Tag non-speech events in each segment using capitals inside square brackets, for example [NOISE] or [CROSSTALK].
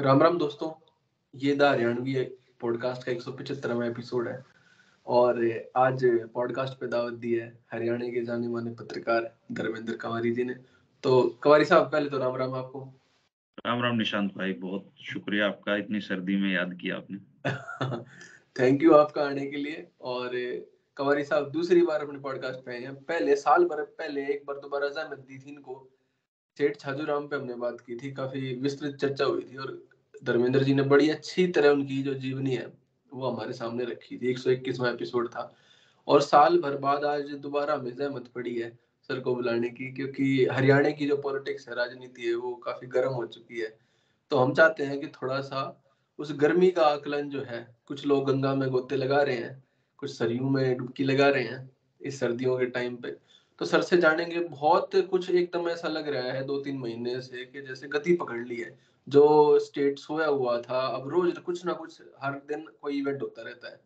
राम राम दोस्तों ये the Haryanvi podcast का एक सौ पिछहत्तरवा एपिसोड है और आज पॉडकास्ट पे दावत दी है हरियाणा के जाने माने पत्रकार धर्मेंद्र कंवारी जी ने। तो कंवारी साहब पहले तो राम राम आपको। राम राम निशांत भाई बहुत शुक्रिया आपका इतनी सर्दी में याद किया आपने। [LAUGHS] थैंक यू आपका आने के लिए। और कंवारी साहब दूसरी बार अपने पॉडकास्ट पे आए हैं। पहले साल भर पहले एक बार दोबारा जहमत दी थी इनको। सेठ छाजूराम पे हमने बात की थी, काफ़ी विस्तृत चर्चा हुई थी और धर्मेंद्र जी ने बड़ी अच्छी तरह उनकी जो जीवनी है, वो हमारे सामने रखी थी। एक सौ इक्कीसवा एपिसोड था और साल भर बाद आज दोबारा हमें जहमत पड़ी है सर को बुलाने की, क्योंकि हरियाणा की जो पॉलिटिक्स है, राजनीति है, वो काफ़ी गर्म हो चुकी है। तो हम चाहते हैं कि थोड़ा सा उस गर्मी का आकलन जो है, कुछ लोग गंगा में गोते लगा रहे हैं, कुछ सरयू में डुबकी लगा रहे हैं, इस सर्दियों के टाइम पे। तो सर से जानेंगे, बहुत कुछ एकदम ऐसा लग रहा है दो तीन महीने से कि जैसे गति पकड़ ली है। जो स्टेट सोया हुआ था, अब रोज कुछ ना कुछ हर दिन कोई इवेंट होता रहता है।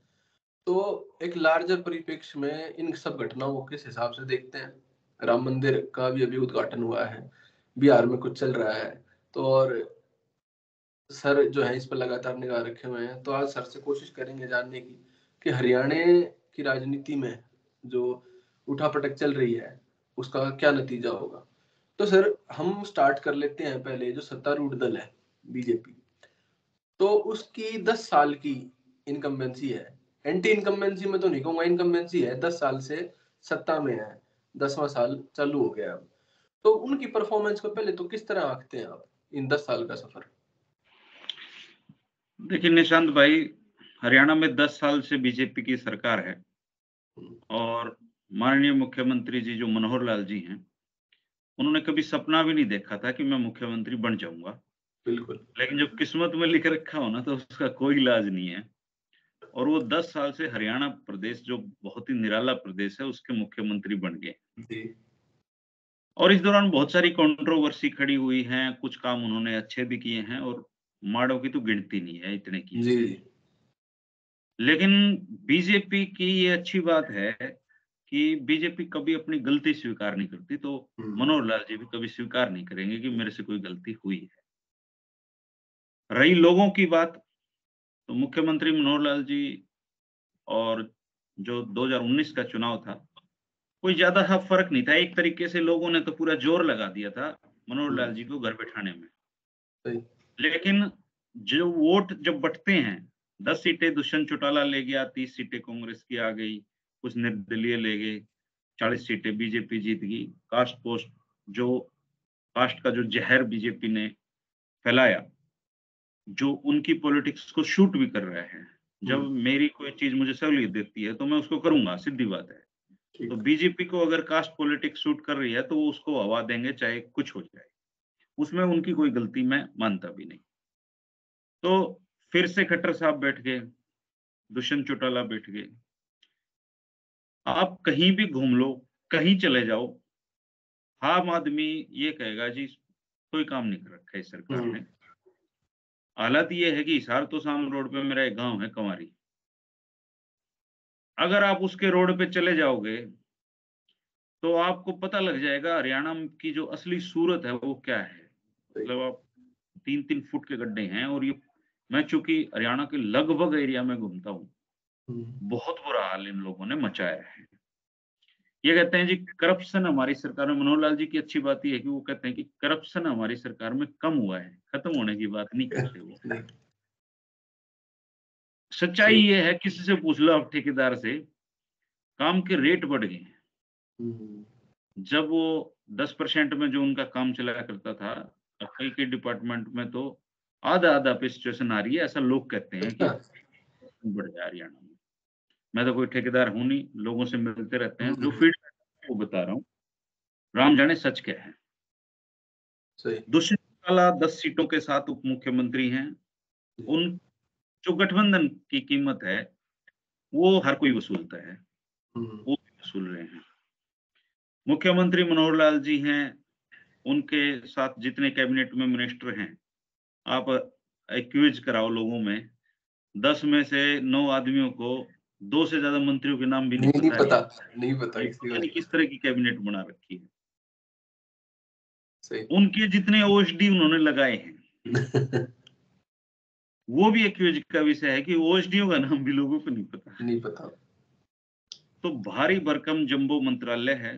तो एक लार्जर परिप्रेक्ष्य में इन सब घटनाओं को किस हिसाब से देखते हैं। राम मंदिर का भी अभी उद्घाटन हुआ है, बिहार में कुछ चल रहा है। तो और सर जो है इस पर लगातार निगाह रखे हुए हैं। तो आज सर से कोशिश करेंगे जानने की कि हरियाणा की राजनीति में जो उठापटक चल रही है उसका क्या नतीजा होगा? तो सर हम स्टार्ट कर लेते हैं पहले जो सत्तारूढ़ दल है बीजेपी तो उसकी दस साल की इनकम्बेंसी है। एंटी इनकम्बेंसी में तो नहीं कहूँगा इनकम्बेंसी है दस साल से सत्ता में है दसवां साल चालू हो गया अब। तो उनकी परफॉर्मेंस को पहले तो किस तरह आंकते हैं आप इन दस साल का सफ़र? देखिए निशांत भाई हरियाणा में दस साल से बीजेपी की सरकार है हम्म। और माननीय मुख्यमंत्री जी जो मनोहर लाल जी हैं उन्होंने कभी सपना भी नहीं देखा था कि मैं मुख्यमंत्री बन जाऊँगा। बिल्कुल। लेकिन जब किस्मत में लिख रखा हो ना तो उसका कोई इलाज नहीं है। और वो दस साल से हरियाणा प्रदेश जो बहुत ही निराला प्रदेश है उसके मुख्यमंत्री बन गए। और इस दौरान बहुत सारी कंट्रोवर्सी खड़ी हुई है कुछ काम उन्होंने अच्छे भी किए हैं और माड़ों की तो गिनती नहीं है इतने की। जी। लेकिन बीजेपी की ये अच्छी बात है कि बीजेपी कभी अपनी गलती स्वीकार नहीं करती तो हम्म। मनोहर लाल जी भी कभी स्वीकार नहीं करेंगे कि मेरे से कोई गलती हुई है। रही लोगों की बात तो मुख्यमंत्री मनोहर लाल जी और जो 2019 का चुनाव था कोई ज़्यादा सा फ़र्क नहीं था। एक तरीके से लोगों ने तो पूरा ज़ोर लगा दिया था मनोहर लाल जी को घर बैठाने में। लेकिन जो वोट जब बटते हैं दस सीटें दुष्यंत चौटाला ले गया तीस सीटें कांग्रेस की आ गई कुछ निर्दलीय ले गए चालीस सीटें बीजेपी जीत गई। कास्ट पोस्ट जो कास्ट का जो जहर बीजेपी ने फैलाया जो उनकी पॉलिटिक्स को शूट भी कर रहे हैं। जब हम्म। मेरी कोई चीज़ मुझे सहूलियत देती है तो मैं उसको करूँगा सीधी बात है। तो बीजेपी को अगर कास्ट पॉलिटिक्स शूट कर रही है तो वो उसको हवा देंगे चाहे कुछ हो जाए। उसमें उनकी कोई गलती मैं मानता भी नहीं। तो फिर से खट्टर साहब बैठ गए दुष्यंत चौटाला बैठ गए। आप कहीं भी घूम लो कहीं चले जाओ आम आदमी ये कहेगा जी कोई काम नहीं कर रखा है सरकार हम्म। ने हालत ये है कि हिसार तो शाम रोड पे मेरा एक गाँव है कंवारी अगर आप उसके रोड पे चले जाओगे तो आपको पता लग जाएगा हरियाणा की जो असली सूरत है वो क्या है मतलब आप तीन तीन फुट के गड्ढे हैं और ये मैं चूँकि हरियाणा के लगभग एरिया में घूमता हूँ। बहुत बुरा हाल इन लोगों ने मचाया है। ये कहते हैं जी करप्शन हमारी सरकार में मनोहर लाल जी की अच्छी बात यह है कि वो कहते हैं कि करप्शन हमारी सरकार में कम हुआ है खत्म होने की बात नहीं करते वो। [LAUGHS] सच्चाई ये है किसी से पूछ लो आप ठेकेदार से काम के रेट बढ़ गए हम्म। जब वो दस परसेंट में जो उनका काम चलाया करता था कई कई डिपार्टमेंट में तो आधा आधा पे सिचुएशन आ रही है ऐसा लोग कहते हैं कि। [LAUGHS] बढ़ गया हरियाणा में मैं तो कोई ठेकेदार हूँ नहीं लोगों से मिलते रहते हैं। जो फीडबैक हम्म। वो बता रहा हूँ। राम जाने सच क्या है? दुष्यंत वाला दस सीटों के साथ उप मुख्यमंत्री हैं उन जो गठबंधन की कीमत है वो हर कोई वसूलता है। हम्म। वो वसूल रहे हैं। मुख्यमंत्री मनोहर लाल जी हैं। उनके साथ जितने कैबिनेट में मिनिस्टर हैं आप एक्यूज कराओ लोगों में। दस में से नौ आदमियों को दो से ज़्यादा मंत्रियों के नाम भी नहीं, नहीं पता नहीं पता यानी किस तरह की कैबिनेट बना रखी है। सही। उनके जितने ओएसडी उन्होंने लगाए हैं। [LAUGHS] वो भी एक योजना का विषय है कि ओएसडीओ का नाम भी लोगों को नहीं पता। नहीं पता। तो भारी भरकम जंबो मंत्रालय है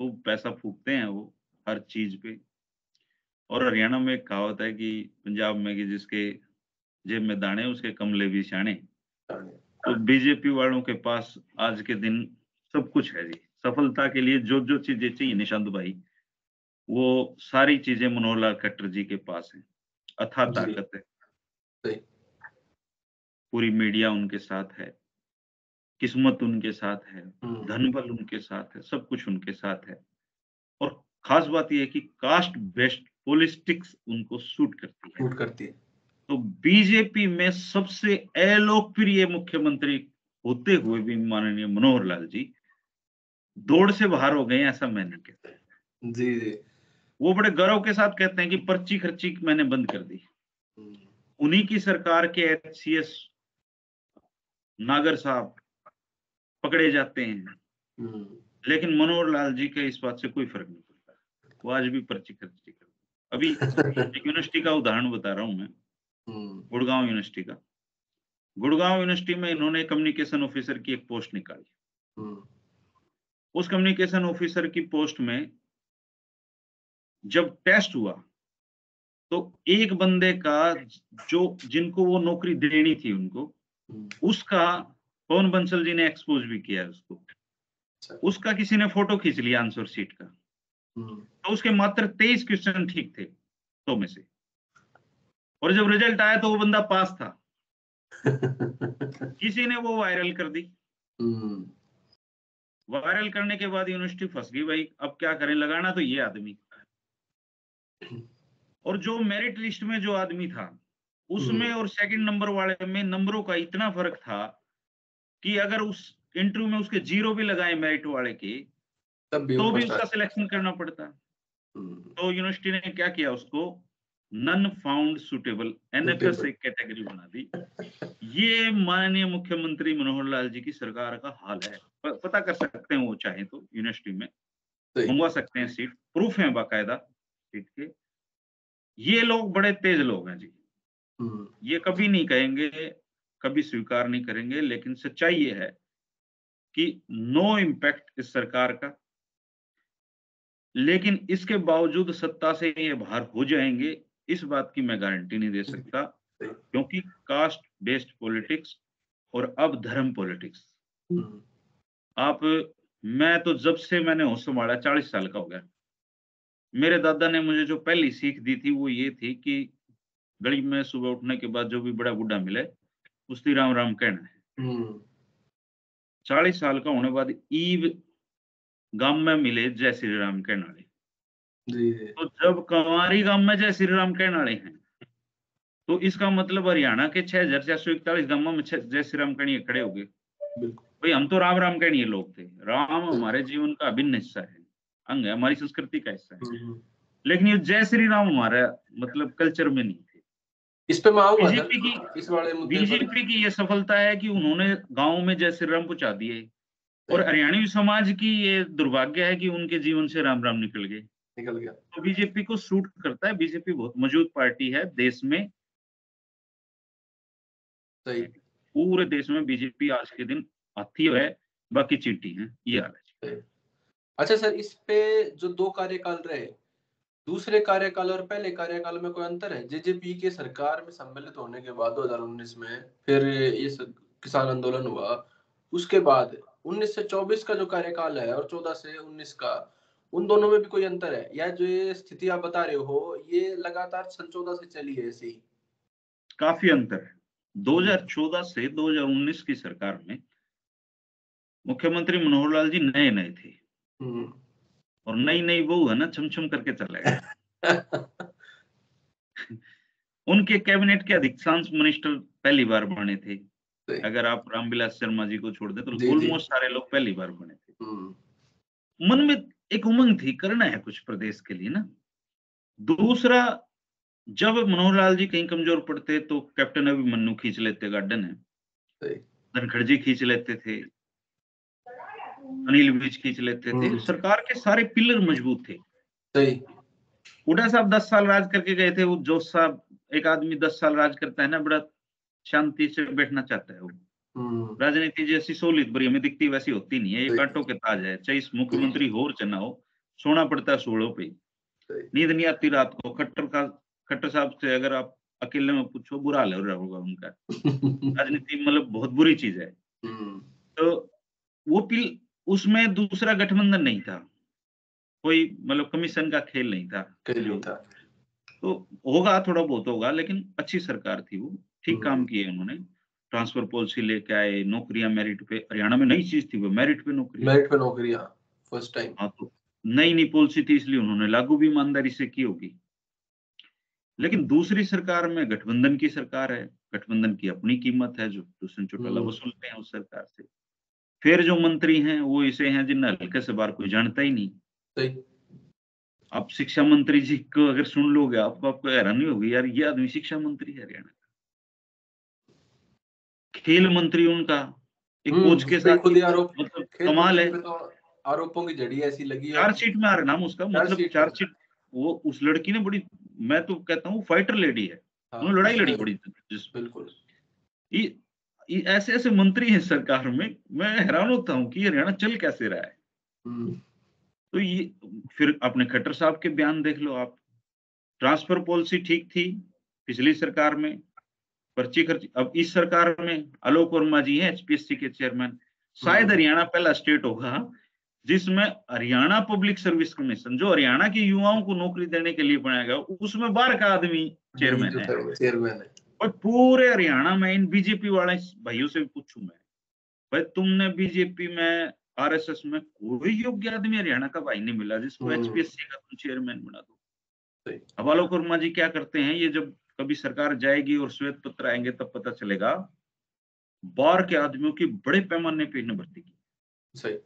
वो पैसा फूकते हैं वो हर चीज़ पे। और हरियाणा में एक कहावत है कि पंजाब में कि जिसके जेब में दाने उसके कमले भी शाने तो बीजेपी वालों के पास आज के दिन सब कुछ है जी। सफलता के लिए जो जो चीज़ें चाहिए निशांत भाई वो सारी चीज़ें मनोहर लाल खट्टर जी के पास है। अथा ताकत है। पूरी मीडिया उनके साथ है। किस्मत उनके साथ है। हम्म। धन बल उनके साथ है। सब कुछ उनके साथ है। और खास बात यह है कि कास्ट बेस्ड पॉलिटिक्स उनको सूट करती है। सूट करती है। तो बीजेपी में सबसे अलोकप्रिय मुख्यमंत्री होते हुए भी माननीय मनोहर लाल जी दौड़ से बाहर हो गए ऐसा मैंने कहता जी जी वो बड़े गर्व के साथ कहते हैं कि पर्ची खर्ची मैंने बंद कर दी हम्म। उन्हीं की सरकार के एच नागर साहब पकड़े जाते हैं हम्म। लेकिन मनोहर लाल जी के इस बात से कोई फ़र्क नहीं पड़ता वो आज भी पर्ची खर्ची कर अभी [LAUGHS] एक यूनिवर्सिटी का उदाहरण बता रहा हूँ मैं। गुड़गांव यूनिवर्सिटी का। गुड़गांव यूनिवर्सिटी में इन्होंने कम्युनिकेशन ऑफिसर की एक पोस्ट निकाली। हम्म। उस कम्युनिकेशन ऑफिसर की पोस्ट में जब टेस्ट हुआ तो एक बंदे का जो जिनको वो नौकरी देनी थी उनको हम्म। उसका पवन बंसल जी ने एक्सपोज भी किया उसको? अच्छा। उसका किसी ने फ़ोटो खींच लिया आंसर सीट का। तो उसके मात्र तेईस क्वेश्चन ठीक थे सौ तो में से। और जब रिज़ल्ट आया तो वो बंदा पास था। [LAUGHS] किसी ने वो वायरल कर दी। वायरल हम्म। करने के बाद यूनिवर्सिटी फंस गई भाई। अब क्या करें? लगाना तो ये आदमी। और जो मेरिट लिस्ट में जो आदमी था उसमें हम्म। और सेकंड नंबर वाले में नंबरों का इतना फ़र्क था कि अगर उस इंटरव्यू में उसके ज़ीरो भी लगाए मेरिट वाले के तब भी तो भी उसका सिलेक्शन करना पड़ता। हम्म। तो यूनिवर्सिटी ने क्या किया उसको? नन फाउंड सुटेबल एनएफएस एक कैटेगरी बना दी। ये माननीय मुख्यमंत्री मनोहर लाल जी की सरकार का हाल है। पता कर सकते हैं वो चाहे तो यूनिवर्सिटी में। मंगवा सकते हैं सीट प्रूफ है बाकायदा सीट के। ये लोग बड़े तेज लोग हैं जी। हम्म। ये कभी नहीं कहेंगे कभी स्वीकार नहीं करेंगे लेकिन सच्चाई ये है कि नो इम्पैक्ट इस सरकार का। लेकिन इसके बावजूद सत्ता से ये बाहर हो जाएँगे। इस बात की मैं गारंटी नहीं दे सकता क्योंकि कास्ट बेस्ड पॉलिटिक्स और अब धर्म पॉलिटिक्स। हम्म। आप मैं तो जब से मैंने होश संभाला चालीस साल का हो गया। मेरे दादा ने मुझे जो पहली सीख दी थी वो ये थी कि गली में सुबह उठने के बाद जो भी बड़ा बुढ़ा मिले उसकी राम राम कहना है। हम्म। चालीस साल का होने बाद ईव गाँव में मिले जय श्री राम कहने वाले तो जब कंवारी गाँव में जय श्री राम कहने वाले हैं तो इसका मतलब हरियाणा के छह हज़ार चार सौ इकतालीस गाँवों में जय श्री राम कहनी खड़े हो गए। भाई हम तो राम राम कहनी लोग थे। राम हमारे जीवन का अभिन्न हिस्सा है। अंग है हमारी संस्कृति का हिस्सा है। हम्म, हम्म। लेकिन ये जय श्री राम हमारा मतलब कल्चर में नहीं थे। इस पे बीजेपी की इस वाले बीजेपी की ये सफलता है कि उन्होंने गाँव में जय श्री राम पहुँचा दिए। और हरियाणवी समाज की ये दुर्भाग्य है कि उनके जीवन से राम राम निकल गए। निकल गया। तो बीजेपी को सूट करता है। बीजेपी बहुत मौजूद पार्टी है देश में। सही। पूरे देश में बीजेपी आज के दिन आती है बाकी चीटी है ये हाल है। अच्छा सर इस पे जो दो कार्यकाल रहे दूसरे कार्यकाल और पहले कार्यकाल में कोई अंतर है? जेजेपी के सरकार में सम्मिलित होने के बाद 2019 में फिर ये किसान आंदोलन हुआ। उसके बाद 19 से 24 का जो कार्यकाल है और 14 से 19 का उन दोनों में भी कोई अंतर है? या जो ये स्थिति आप बता रहे हो ये लगातार सन चौदह से चली है ऐसे ही? काफ़ी अंतर है। 2014 से 2019 की सरकार में मुख्यमंत्री मनोहर लाल जी नए नए थे। हम्म। और नई नई वो है ना छम करके चले गए। [LAUGHS] उनके कैबिनेट के अधिकांश मिनिस्टर पहली बार बने थे। अगर आप रामविलास शर्मा जी को छोड़ दे तो ऑलमोस्ट सारे लोग पहली बार बने थे। हम्म। मन में एक उमंग थी करना है कुछ प्रदेश के लिए ना। दूसरा जब मनोहर लाल जी कहीं कमज़ोर पड़ते तो कैप्टन अभी मन्नू खींच लेते गार्डन है। धनखड़ जी खींच लेते थे। अनिल विज खींच लेते थे। हम्म। सरकार के सारे पिलर मज़बूत थे। उड़ा साहब दस साल राज करके गए थे वो जोश साहब एक आदमी दस साल राज करता है ना बड़ा शांति से बैठना चाहता है वो। राजनीति जैसी सोलित बरी हमें दिखती वैसी होती नहीं है ये कांटों के ताज है। चाहे इस मुख्यमंत्री हो और चना हो सोना पड़ता है सोलह पे। नींद नहीं आती रात को। खट्टर का खट्टर साहब से अगर आप अकेले में पूछो बुरा हाल होगा उनका। [LAUGHS] राजनीति मतलब बहुत बुरी चीज़ है। हम्म। तो वो पिल उसमें दूसरा गठबंधन नहीं था। कोई मतलब कमीशन का खेल नहीं था। नहीं था। तो होगा थोड़ा बहुत होगा लेकिन अच्छी सरकार थी वो। ठीक हम्म। काम किए उन्होंने। ट्रांसफ़र पॉलिसी लेके आए नौकरियाँ मेरिट पे हरियाणा में नई चीज़ थी वो मेरिट पे नौकरी। मेरिट पे नौकरियाँ फ़र्स्ट टाइम हाँ तो नई नई पॉलिसी थी इसलिए उन्होंने लागू भी ईमानदारी से की होगी। लेकिन दूसरी सरकार में गठबंधन की सरकार है गठबंधन की अपनी कीमत है जो दूसरे चौटाला हम्म। वसूलते हैं उस सरकार से। फिर जो मंत्री हैं वो इसे हैं जिन्हें हल्के से बार कोई जानता ही नहीं। आप शिक्षा मंत्री जी को अगर सुन लोगे आपको आपको हैरानी होगी यार ये आदमी शिक्षा मंत्री है हरियाणा का। खेल मंत्री उनका एक हम्म, कोच के साथ खुद आरोप मतलब कमाल है। तो आरोपों की जड़ी ऐसी लगी चार्जशीट में आ रहा नाम उसका मतलब चार्जशीट वो उस लड़की ने बड़ी मैं तो कहता हूँ फाइटर लेडी है। हाँ, उन्होंने लड़ाई लड़ी बड़ी बिल्कुल। ऐसे ऐसे मंत्री हैं सरकार में मैं हैरान होता हूँ कि हरियाणा चल कैसे रहा है। हम्म। तो ये फिर अपने खट्टर साहब के बयान देख लो आप। ट्रांसफ़र पॉलिसी ठीक थी पिछली सरकार में। पर्ची खर्ची अब इस सरकार में आलोक वर्मा जी हैं एचपीएससी के चेयरमैन शायद। हरियाणा पहला स्टेट होगा जिसमें हरियाणा पब्लिक सर्विस कमीशन जो हरियाणा के युवाओं को नौकरी देने के लिए बनाया गया उसमें बार का आदमी चेयरमैन है चेयरमैन है और पूरे हरियाणा में इन बीजेपी वाले भाइयों से भी पूछू मैं भाई तुमने बीजेपी में आरएसएस में कोई योग्य आदमी हरियाणा का भाई नहीं मिला जिसको एचपीएससी हम्म। का तुम चेयरमैन बना दो अब आलोक वर्मा जी क्या करते हैं ये जब कभी सरकार जाएगी और श्वेत पत्र आएँगे तब पता चलेगा बार के आदमियों की बड़े पैमाने पे भर्ती की। सही।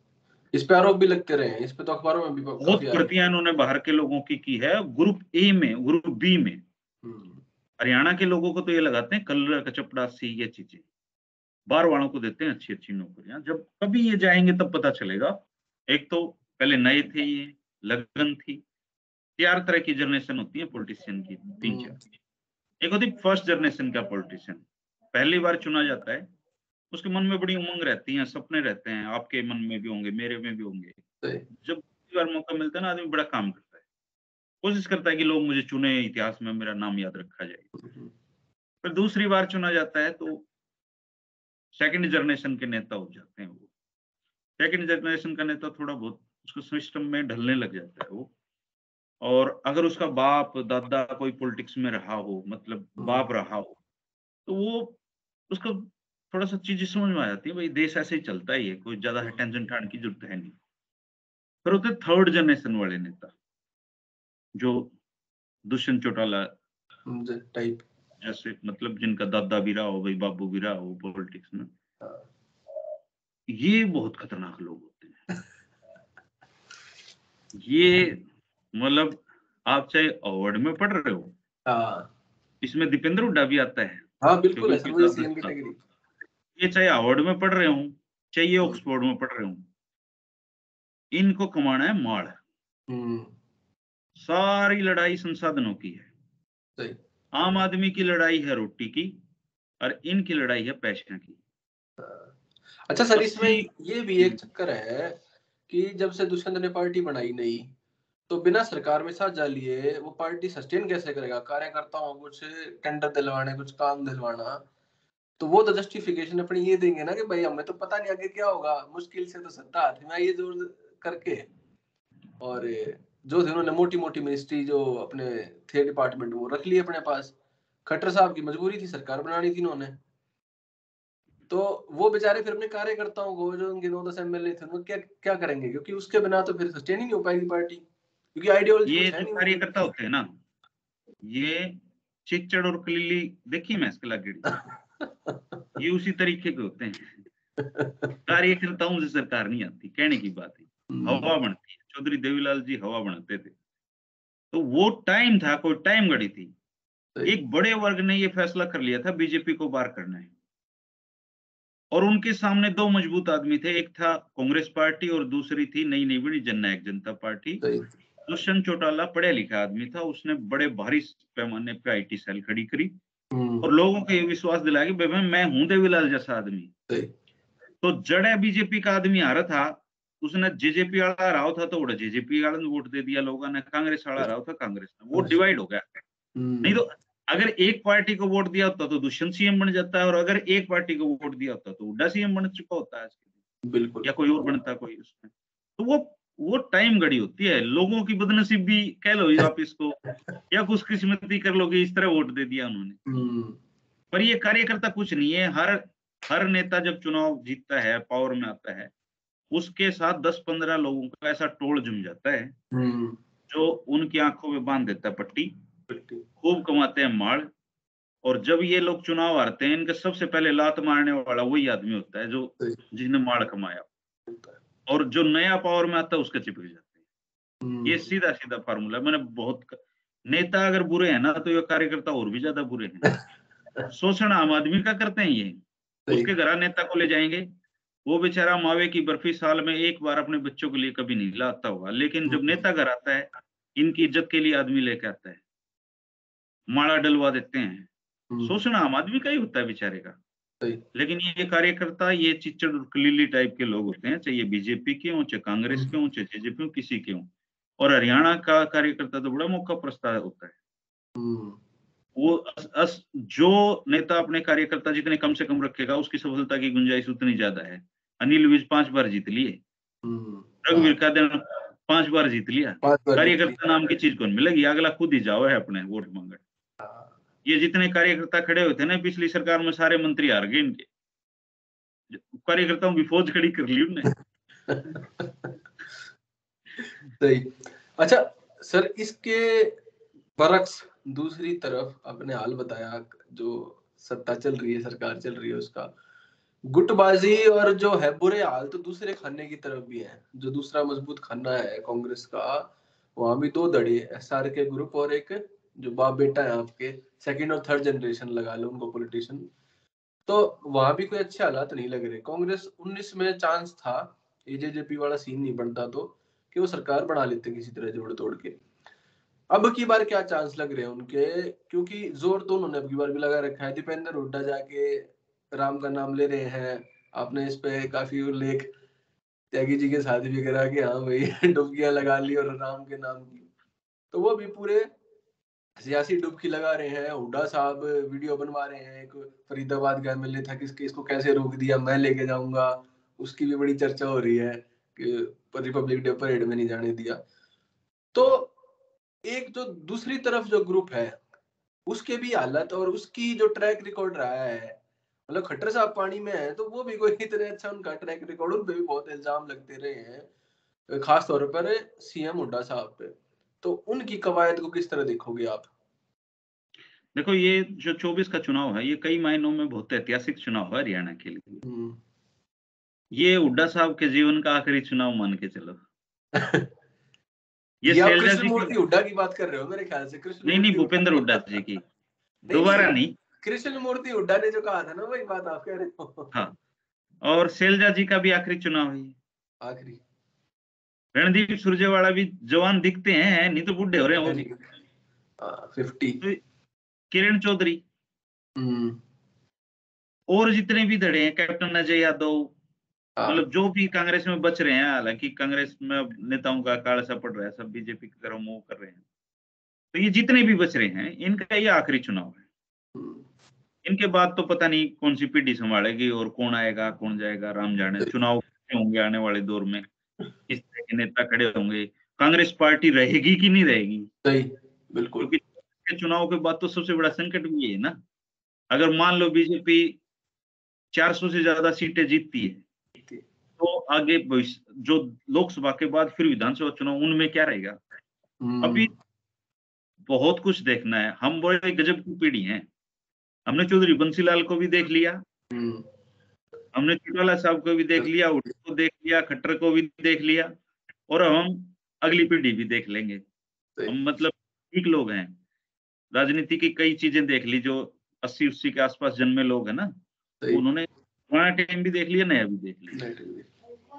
इस पे आरोप भी लगते रहे हैं इस पे तो अखबारों में भी बहुत भर्तियाँ इन्होंने बाहर के लोगों की की है ग्रुप ए में ग्रुप बी में। हम्म। हरियाणा के लोगों को तो ये लगाते हैं कलर कचपड़ासी ये चीज़ें। बाहर वालों को देते हैं अच्छी अच्छी नौकरियाँ। जब कभी ये जाएँगे तब पता चलेगा। एक तो पहले नए थे ये लगन थी। चार तरह की जनरेशन होती है पॉलिटिशियन की तीन चार। एक होती जरनेशन जनरेशन का पॉलिटिशियन पहली बार चुना जाता है उसके मन में बड़ी उमंग रहती है सपने रहते हैं आपके मन में भी होंगे मेरे में भी होंगे। जब बार मौका मिलता है ना आदमी बड़ा काम करता है। कोशिश करता है कि लोग मुझे चुने इतिहास में मेरा नाम याद रखा जाए। हम्म। फिर दूसरी बार चुना जाता है तो सेकंड जनरेशन के नेता हो जाते हैं वो। सेकंड जनरेशन का नेता थोड़ा बहुत उसको सिस्टम में ढलने लग जाता है वो। और अगर उसका बाप दादा कोई पॉलिटिक्स में रहा हो मतलब बाप रहा हो तो वो उसका थोड़ा सा चीज़ें समझ में आ जाती है भाई देश ऐसे ही चलता ही है कोई ज़्यादा टेंशन ठाने की ज़रूरत है नहीं। फिर होते थर्ड जनरेशन वाले नेता जो दुष्यंत चौटाला टाइप ऐसे मतलब जिनका दादा भी रहा हो भाई बाबू भी रहा हो पॉलिटिक्स में। ये बहुत खतरनाक लोग होते हैं। ये मतलब आप चाहे अवार्ड में पढ़ रहे हो हाँ। इसमें दीपेंद्र हुड्डा भी आता है। हाँ बिल्कुल ये चाहे अवार्ड में पढ़ रहे हूँ चाहे ये ऑक्सफोर्ड में पढ़ रहे हूँ इनको कमाना है माड़। हम्म। सारी लड़ाई संसाधनों की है। सही। आम आदमी की लड़ाई है रोटी की और इनकी लड़ाई है पैसे की। अच्छा सर इसमें ये भी एक चक्कर है कि जब से दुष्यंत ने पार्टी बनाई नहीं तो बिना सरकार में साथ जा लिए वो पार्टी सस्टेन कैसे करेगा? कार्यकर्ताओं कुछ टेंडर दिलवाने, कुछ काम दिलवाना तो वो तो जस्टिफिकेशन अपनी ये देंगे ना कि भाई हमें तो पता नहीं आगे क्या होगा। मुश्किल से तो सत्ता हाथ में ये ज़ोर करके। और जो थे उन्होंने मोटी मोटी मिनिस्ट्री जो अपने थे डिपार्टमेंट वो रख लिए अपने पास। खट्टर साहब की मजबूरी थी सरकार बनानी थी उन्होंने तो वो बेचारे फिर अपने कार्यकर्ताओं को, जो उनके नौ दस एम एल थे क्या क्या करेंगे? क्योंकि उसके बिना तो फिर सस्टेन ही नहीं हो पाएगी पार्टी। क्योंकि आइडियोलॉजी ये जो कार्यकर्ता होते हैं ना। ये चिचड़ और कलीली देखी मैं इसके लगे ये उसी तरीके के होते हैं। कार्यकर्ताओं से सरकार नहीं आती कहने की बात है। हम्म। हवा बनती है। चौधरी देवीलाल जी हवा बनाते थे। तो वो टाइम था कोई टाइम घड़ी थी। एक बड़े वर्ग ने ये फैसला कर लिया था बीजेपी को बार करना है। और उनके सामने दो मज़बूत आदमी थे। एक था कांग्रेस पार्टी और दूसरी थी नई नई बड़ी जननायक जनता पार्टी। दुष्यंत चौटाला पढ़ा लिखा आदमी था उसने बड़े भारी पैमाने पे आईटी सेल खड़ी करी। और लोगों को ये विश्वास दिलाया कि भाई मैं हूँ देवीलाल जैसा आदमी। तो जड़े बीजेपी का आदमी आ रहा था उसने जेजेपी वाला रहा था तो उड़ा जेजेपी वाला ने वोट दे दिया लोगों ने कांग्रेस वाला राव था कांग्रेस ने। वो डिवाइड हो गया। नहीं तो अगर एक पार्टी को वोट दिया होता तो दुष्यंत सीएम बन जाता है और अगर एक पार्टी को वोट दिया होता तो उड्डा सीएम बन चुका होता है बिल्कुल। या कोई और बनता कोई उसमें। तो वो वो टाइम घड़ी होती है। लोगों की बदनसीब भी कह लो आप इसको या खुशकिस्मती कर लो कि इस तरह वोट दे दिया उन्होंने। पर ये कार्यकर्ता कुछ नहीं है। हर हर नेता जब चुनाव जीतता है पावर में आता है उसके साथ दस पंद्रह लोगों का ऐसा टोल जम जाता है जो उनकी आँखों में बाँध देता है पट्टी खूब कमाते हैं माल और जब ये लोग चुनाव हारते हैं इनके सबसे पहले लात मारने वाला वही आदमी होता है जो जिसने माल कमाया। और जो नया पावर में आता है उसका चिपक जाते हैं। ये सीधा सीधा फार्मूला मैंने बहुत नेता अगर बुरे हैं ना तो ये कार्यकर्ता और भी ज़्यादा बुरे हैं। [LAUGHS] शोषण आम आदमी का करते हैं ये। उसके घर नेता को ले जाएँगे। वो बेचारा मावे की बर्फ़ी साल में एक बार अपने बच्चों के लिए कभी नहीं लाता होगा। लेकिन जब नेता घर आता है इनकी इज़्ज़त के लिए आदमी लेके आता है। माड़ा डलवा देते हैं। हम्म। शोषण आम आदमी का ही होता है बेचारे का। लेकिन ये कार्यकर्ता ये चिच्चड़ कलीली टाइप के लोग होते हैं चाहे ये बीजेपी के हों चाहे कांग्रेस के हों चाहे जेजेपी किसी के हों। और हरियाणा का कार्यकर्ता तो बड़ा मौका प्रस्ताव होता है। हम्म। वो अस, अस, जो नेता अपने कार्यकर्ता जितने कम से कम रखेगा उसकी सफलता की गुंजाइश उतनी ज़्यादा है। अनिल विज पाँच बार जीत लिए। हम्म। रघुवीर का दिन पाँच बार जीत लिया। कार्यकर्ता नाम की चीज़ कौन मिलेगी? अगला खुद ही जाओ है अपने वोट मांगे ये जितने कार्यकर्ता खड़े हुए थे ना पिछली सरकार में सारे मंत्री हार गए इनके। कार्यकर्ताओं की फौज खड़ी कर ली उन्हें [LAUGHS] सही। अच्छा सर, इसके बरक्स दूसरी तरफ़ आपने हाल बताया जो सत्ता चल रही है, सरकार चल रही है उसका। गुटबाजी और जो है बुरे हाल तो दूसरे खाने की तरफ़ भी है। जो दूसरा मज़बूत खाना है कांग्रेस का, वहाँ भी दो दड़े एस आर के ग्रुप और एक जो बाप बेटा है आपके सेकेंड और थर्ड जनरेशन लगा लो उनको पॉलिटिशियन तो वहाँ भी कोई अच्छे हालात नहीं लग रहे। कांग्रेस 19 में चांस था एजेजेपी वाला सीन नहीं बनता तो कि वो सरकार बना लेते किसी तरह जोड़ तोड़ के। अब की बार क्या चांस लग रहे हैं उनके? क्योंकि ज़ोर तो उन्होंने अब की बार भी लगा रखा है। दीपेंद्र हुड्डा जाके राम का नाम ले रहे हैं। आपने इस पे काफ़ी उल्लेख त्यागी जी के साथ भी करा कि हाँ भाई, [LAUGHS] डुबकियाँ लगा ली और राम के नाम की। तो वो भी पूरे सियासी डुबकी लगा रहे हैं, हुडा साहब वीडियो बनवा रहे हैं, एक फरीदाबाद का एमएलए था किसके इसको कैसे रोक दिया, मैं लेके जाऊँगा, उसकी भी बड़ी चर्चा हो रही है कि रिपब्लिक डे परेड में नहीं जाने दिया। तो एक जो दूसरी तरफ़ जो ग्रुप है, उसके भी हालत और उसकी जो ट्रैक रिकॉर्ड रहा है मतलब खट्टर साहब पानी में है तो वो भी कोई इतने अच्छा उनका ट्रैक रिकॉर्ड, उन पर भी बहुत इल्ज़ाम लगते रहे हैं खास तौर पर सीएम हुड्डा साहब पे। तो उनकी कवायद को किस तरह देखोगे आप? देखो ये जो 24 का चुनाव है ये कई मायनों में बहुत ऐतिहासिक चुनाव है हरियाणा के लिए। हम्म। ये हुड्डा साहब के जीवन का आखिरी चुनाव मान के चलो। [LAUGHS] ये, ये कृष्ण हुड्डा की बात कर रहे हो मेरे ख्याल से? कृष्ण नहीं नहीं भूपेंद्र हुड्डा जी की। दोबारा नहीं कृष्ण मूर्ति हुड्डा ने जो कहा था ना वही बात आप कह रहे हो। हाँ। और शैलजा जी का भी आखिरी चुनाव है आखिरी। रणदीप सुरजेवाला भी जवान दिखते हैं नहीं तो बुढ़े हो रहे हैं वो। फिफ्टी तो किरण चौधरी। हम्म। और जितने भी धड़े हैं कैप्टन अजय यादव हाँ। मतलब जो भी कांग्रेस में बच रहे हैं हालाँकि कांग्रेस में नेताओं का काल सा पड़ रहा है सब बीजेपी की तरफ़ मूव कर रहे हैं। तो ये जितने भी बच रहे हैं इनका ये आखिरी चुनाव है। हम्म। इनके बाद तो पता नहीं कौन सी पीढ़ी संभालेगी और कौन आएगा कौन जाएगा राम जाने चुनाव होंगे आने वाले दौर में। किस तरह के नेता खड़े होंगे। कांग्रेस पार्टी रहेगी कि नहीं रहेगी? सही बिल्कुल। क्योंकि चुनाव के बाद तो सबसे बड़ा संकट भी है ना। अगर मान लो बीजेपी 400 से ज़्यादा सीटें जीतती है तो आगे जो लोकसभा के बाद फिर विधानसभा चुनाव उनमें क्या रहेगा? हम्म। अभी बहुत कुछ देखना है। हम बड़े गजब की पीढ़ी हैं। हमने चौधरी बंसीलाल को भी देख लिया। हम्म। हमने चौटाला साहब को भी देख लिया उठ को देख लिया खट्टर को भी देख लिया और हम अगली पीढ़ी भी देख लेंगे। हम मतलब ठीक लोग हैं। राजनीति की कई चीज़ें देख ली जो अस्सी अस्सी के आसपास जन्मे लोग हैं ना तो उन्होंने पुराना टाइम भी देख लिया नया भी देख लिया।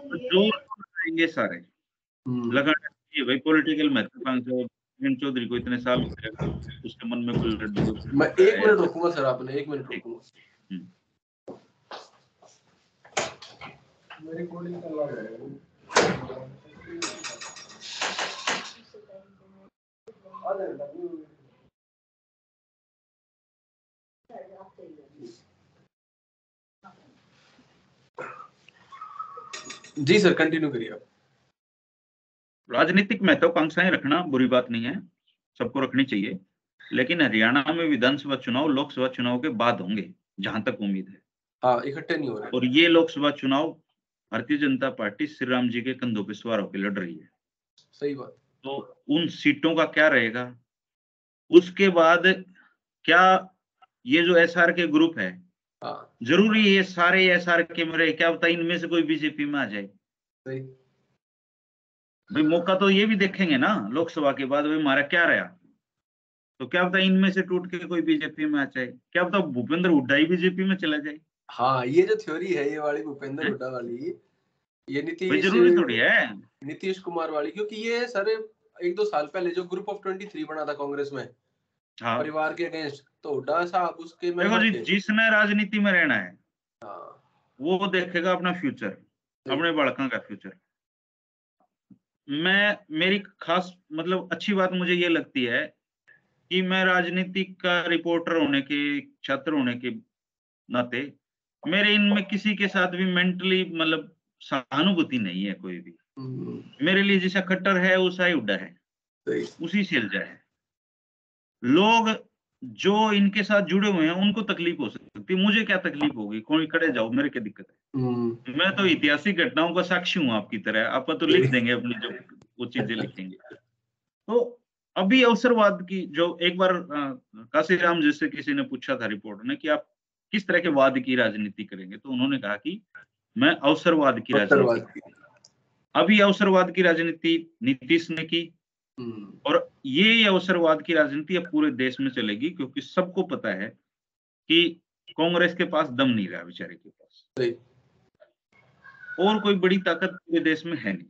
तो जो आएँगे सारे हम्म। लगाने भाई पॉलिटिकल महत्वाकांक्षा चौधरी को इतने साल उसके मन में मैं एक मिनट रुकूँगा सर आपने एक मिनट रुकूँगा। जी सर कंटिन्यू करिए आप। राजनीतिक महत्वाकांक्षाएँ रखना बुरी बात नहीं है सबको रखनी चाहिए। लेकिन हरियाणा में विधानसभा चुनाव लोकसभा चुनाव के बाद होंगे जहाँ तक उम्मीद है। हाँ इकट्ठे नहीं हो रहे। और ये लोकसभा चुनाव भारतीय जनता पार्टी श्री राम जी के कंधों पे सवार होकर लड़ रही है। सही बात। तो उन सीटों का क्या रहेगा? उसके बाद क्या ये जो एसआर के ग्रुप है हाँ। ज़रूरी है सारे एस आर के मेरे क्या बता इनमें से कोई बीजेपी में आ जाए? भाई मौका तो ये भी देखेंगे ना लोकसभा के बाद भाई हमारा क्या रहा? तो क्या बता इनमें से टूट के कोई बीजेपी में आ जाए। क्या बता भूपेंद्र हुड्डा ही बीजेपी में चला जाए। हाँ ये जो थ्योरी है ये वाली भूपेंद्र हुड्डा वाली ये नीतीश थोड़ी है नीतीश कुमार वाली क्योंकि ये सर एक दो साल पहले जो ग्रुप ऑफ़ ट्वेंटी थ्री बना था कांग्रेस में हाँ। परिवार के अगेंस्ट तो हुड्डा साहब उसके में देखो जी जिसने राजनीति में रहना है हाँ। वो देखेगा अपना फ्यूचर अपने बालकों का फ्यूचर मैं मेरी खास मतलब अच्छी बात मुझे ये लगती है कि मैं राजनीति का रिपोर्टर होने के छात्र होने के नाते मेरे इनमें किसी के साथ भी मेंटली मतलब सहानुभूति नहीं है कोई भी। हम्म। मेरे लिए जैसा खट्टर है वैसा ही। उड्डा है उसी से उलझा है। लोग जो इनके साथ जुड़े हुए हैं उनको तकलीफ़ हो सकती है। मुझे क्या तकलीफ़ होगी? कोई खड़े जाओ मेरे क्या दिक्कत है? हम्म। मैं तो ऐतिहासिक घटनाओं का साक्षी हूँ आपकी तरह। आप तो लिख देंगे अपनी जो वो चीज़ें लिखेंगे। तो अभी अवसरवाद की जो एक बार काशीराम जैसे किसी ने पूछा था रिपोर्ट ने कि आप किस तरह के वाद की राजनीति करेंगे तो उन्होंने कहा कि मैं अवसरवाद की राजनीति अभी अवसरवाद की राजनीति नीतीश ने की हम्म। और ये अवसरवाद की राजनीति अब पूरे देश में चलेगी क्योंकि सबको पता है कि कांग्रेस के पास दम नहीं रहा बेचारे के पास और कोई बड़ी ताकत पूरे देश में है नहीं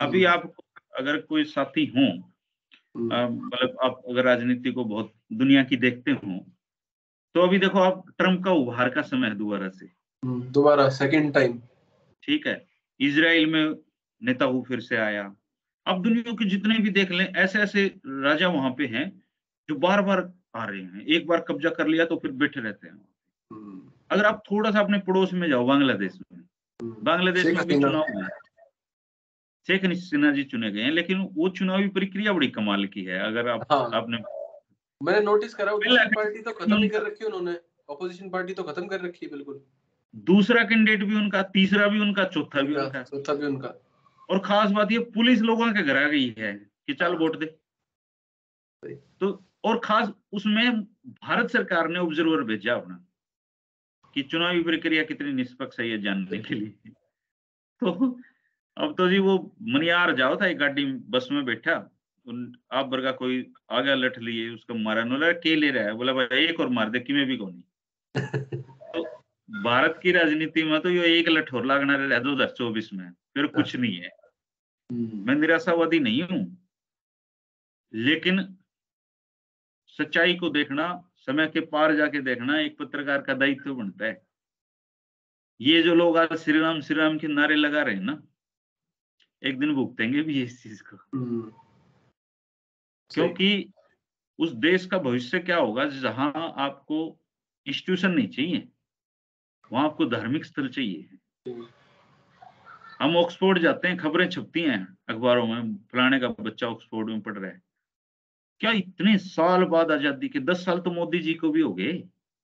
अभी हम्म। आप अगर कोई साथी हो हम्म। मतलब आप अगर राजनीति को बहुत दुनिया की देखते हो तो अभी देखो आप ट्रंप का उभार का समय है दोबारा से। दोबारा सेकंड टाइम ठीक है इसराइल में नेताहू फिर से आया। अब दुनिया के जितने भी देख लें ऐसे ऐसे राजा वहाँ पे हैं जो बार बार आ रहे हैं। एक बार कब्जा कर लिया तो फिर बैठे रहते हैं। हम्म। अगर आप थोड़ा सा अपने पड़ोस में जाओ बांग्लादेश में। हम्म। बांग्लादेश में भी चुनाव हुआ शेख हसीना जी चुने गए हैं लेकिन वो चुनावी प्रक्रिया बड़ी कमाल की है। अगर आप हाँ। आपने मैंने नोटिस करा पार्टी तो खत्म ही कर रखी उन्होंने। ऑपोजिशन पार्टी तो खत्म कर रखी है बिल्कुल। दूसरा कैंडिडेट भी उनका तीसरा भी उनका चौथा भी उनका। चौथा भी उनका। और खास बात ये पुलिस लोगों के घर आ गई है कि चल वोट दे। तो और खास उसमें भारत सरकार ने ऑब्जर्वर भेजा अपना कि चुनावी प्रक्रिया कितनी निष्पक्ष है ये जानने के लिए। तो अब तो जी वो मनियार जाओ था एक गाड़ी बस में बैठा। आप वर्गा कोई आगे लठ लिए उसको मारा बोला के ले रहा। है बोला भाई एक और मार दे कि मैं भी कौन? [LAUGHS] तो भारत की राजनीति में तो ये एक लठ और लागना रहा दो हज़ार चौबीस में। फिर कुछ नहीं है। हम्म। मैं निराशावादी नहीं हूँ। लेकिन सच्चाई को देखना समय के पार जाके देखना एक पत्रकार का दायित्व बनता है। ये जो लोग आज श्री राम श्री राम के नारे लगा रहे हैं ना एक दिन भुगतेंगे भी इस चीज़ को। हम्म। क्योंकि उस देश का भविष्य क्या होगा जहाँ आपको इंस्टीट्यूशन नहीं चाहिए वहाँ आपको धार्मिक स्थल चाहिए। हम ऑक्सफोर्ड जाते हैं खबरें छपती हैं अखबारों में फलाने का बच्चा ऑक्सफोर्ड में पढ़ रहा है क्या इतने साल बाद आज़ादी के दस साल तो मोदी जी को भी हो गए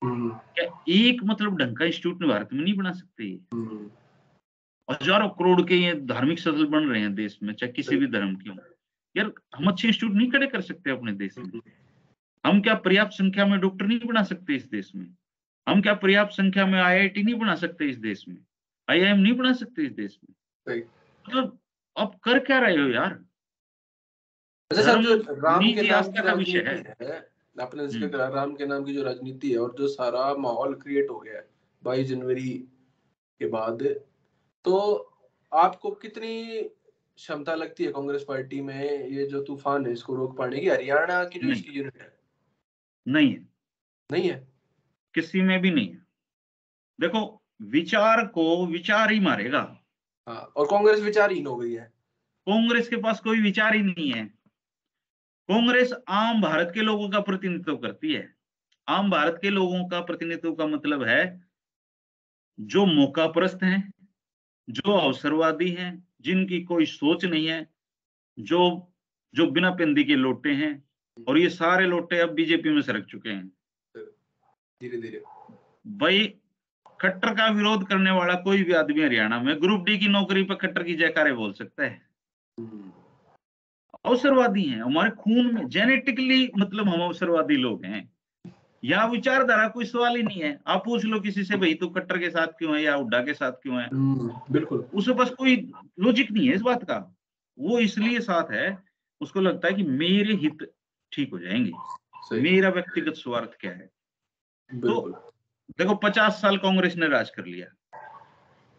हम्म। क्या एक मतलब ढंग का इंस्टीट्यूट भारत में नहीं बना सकते हम्म। हज़ारों करोड़ के ये धार्मिक स्थल बन रहे हैं देश में चाहे किसी भी धर्म के हो यार हम अच्छे इंस्टीट्यूट नहीं खड़े कर सकते अपने देश में। हम क्या पर्याप्त संख्या में डॉक्टर नहीं बना सकते इस देश में? हम क्या पर्याप्त संख्या में आईआईटी नहीं बना सकते इस देश में? आईआईएम नहीं बना सकते इस देश में? मतलब अब कर क्या रहे हो यार? अच्छा राम के नाम का विषय है। आपने ज़िक्र हम्म। राम के नाम की जो राजनीति है और जो सारा माहौल क्रिएट हो गया है बाईस जनवरी के बाद तो आपको कितनी क्षमता लगती है कांग्रेस पार्टी में? ये जो तूफ़ान है इसको रोक पाने की? हरियाणा की जो इसकी यूनिट है। नहीं है। नहीं है? किसी में भी नहीं है। देखो विचार को विचार ही मारेगा। हाँ और कांग्रेस विचारहीन हो गई है। कांग्रेस के पास कोई विचार ही नहीं है। कांग्रेस आम भारत के लोगों का प्रतिनिधित्व करती है। आम भारत के लोगों का प्रतिनिधित्व का मतलब है जो मौका परस्त हैं जो अवसरवादी हैं जिनकी कोई सोच नहीं है जो जो बिना पिंदी के लोटे हैं और ये सारे लोटे अब बीजेपी में सरक चुके हैं। धीरे धीरे भाई खट्टर का विरोध करने वाला कोई भी आदमी हरियाणा में ग्रुप डी की नौकरी पर खट्टर की जयकारे बोल सकता है। हम्म, अवसरवादी हैं हमारे खून में जेनेटिकली मतलब हम अवसरवादी लोग हैं। यहाँ विचारधारा कोई सवाल ही नहीं है। आप पूछ लो किसी से भाई तू कट्टर के साथ क्यों है या हुड्डा के साथ क्यों है? हम्म, बिल्कुल। उसके पास कोई लॉजिक नहीं है इस बात का। वो इसलिए साथ है उसको लगता है कि मेरे हित ठीक हो जाएँगे। मेरा व्यक्तिगत स्वार्थ क्या है? तो देखो पचास साल कांग्रेस ने राज कर लिया।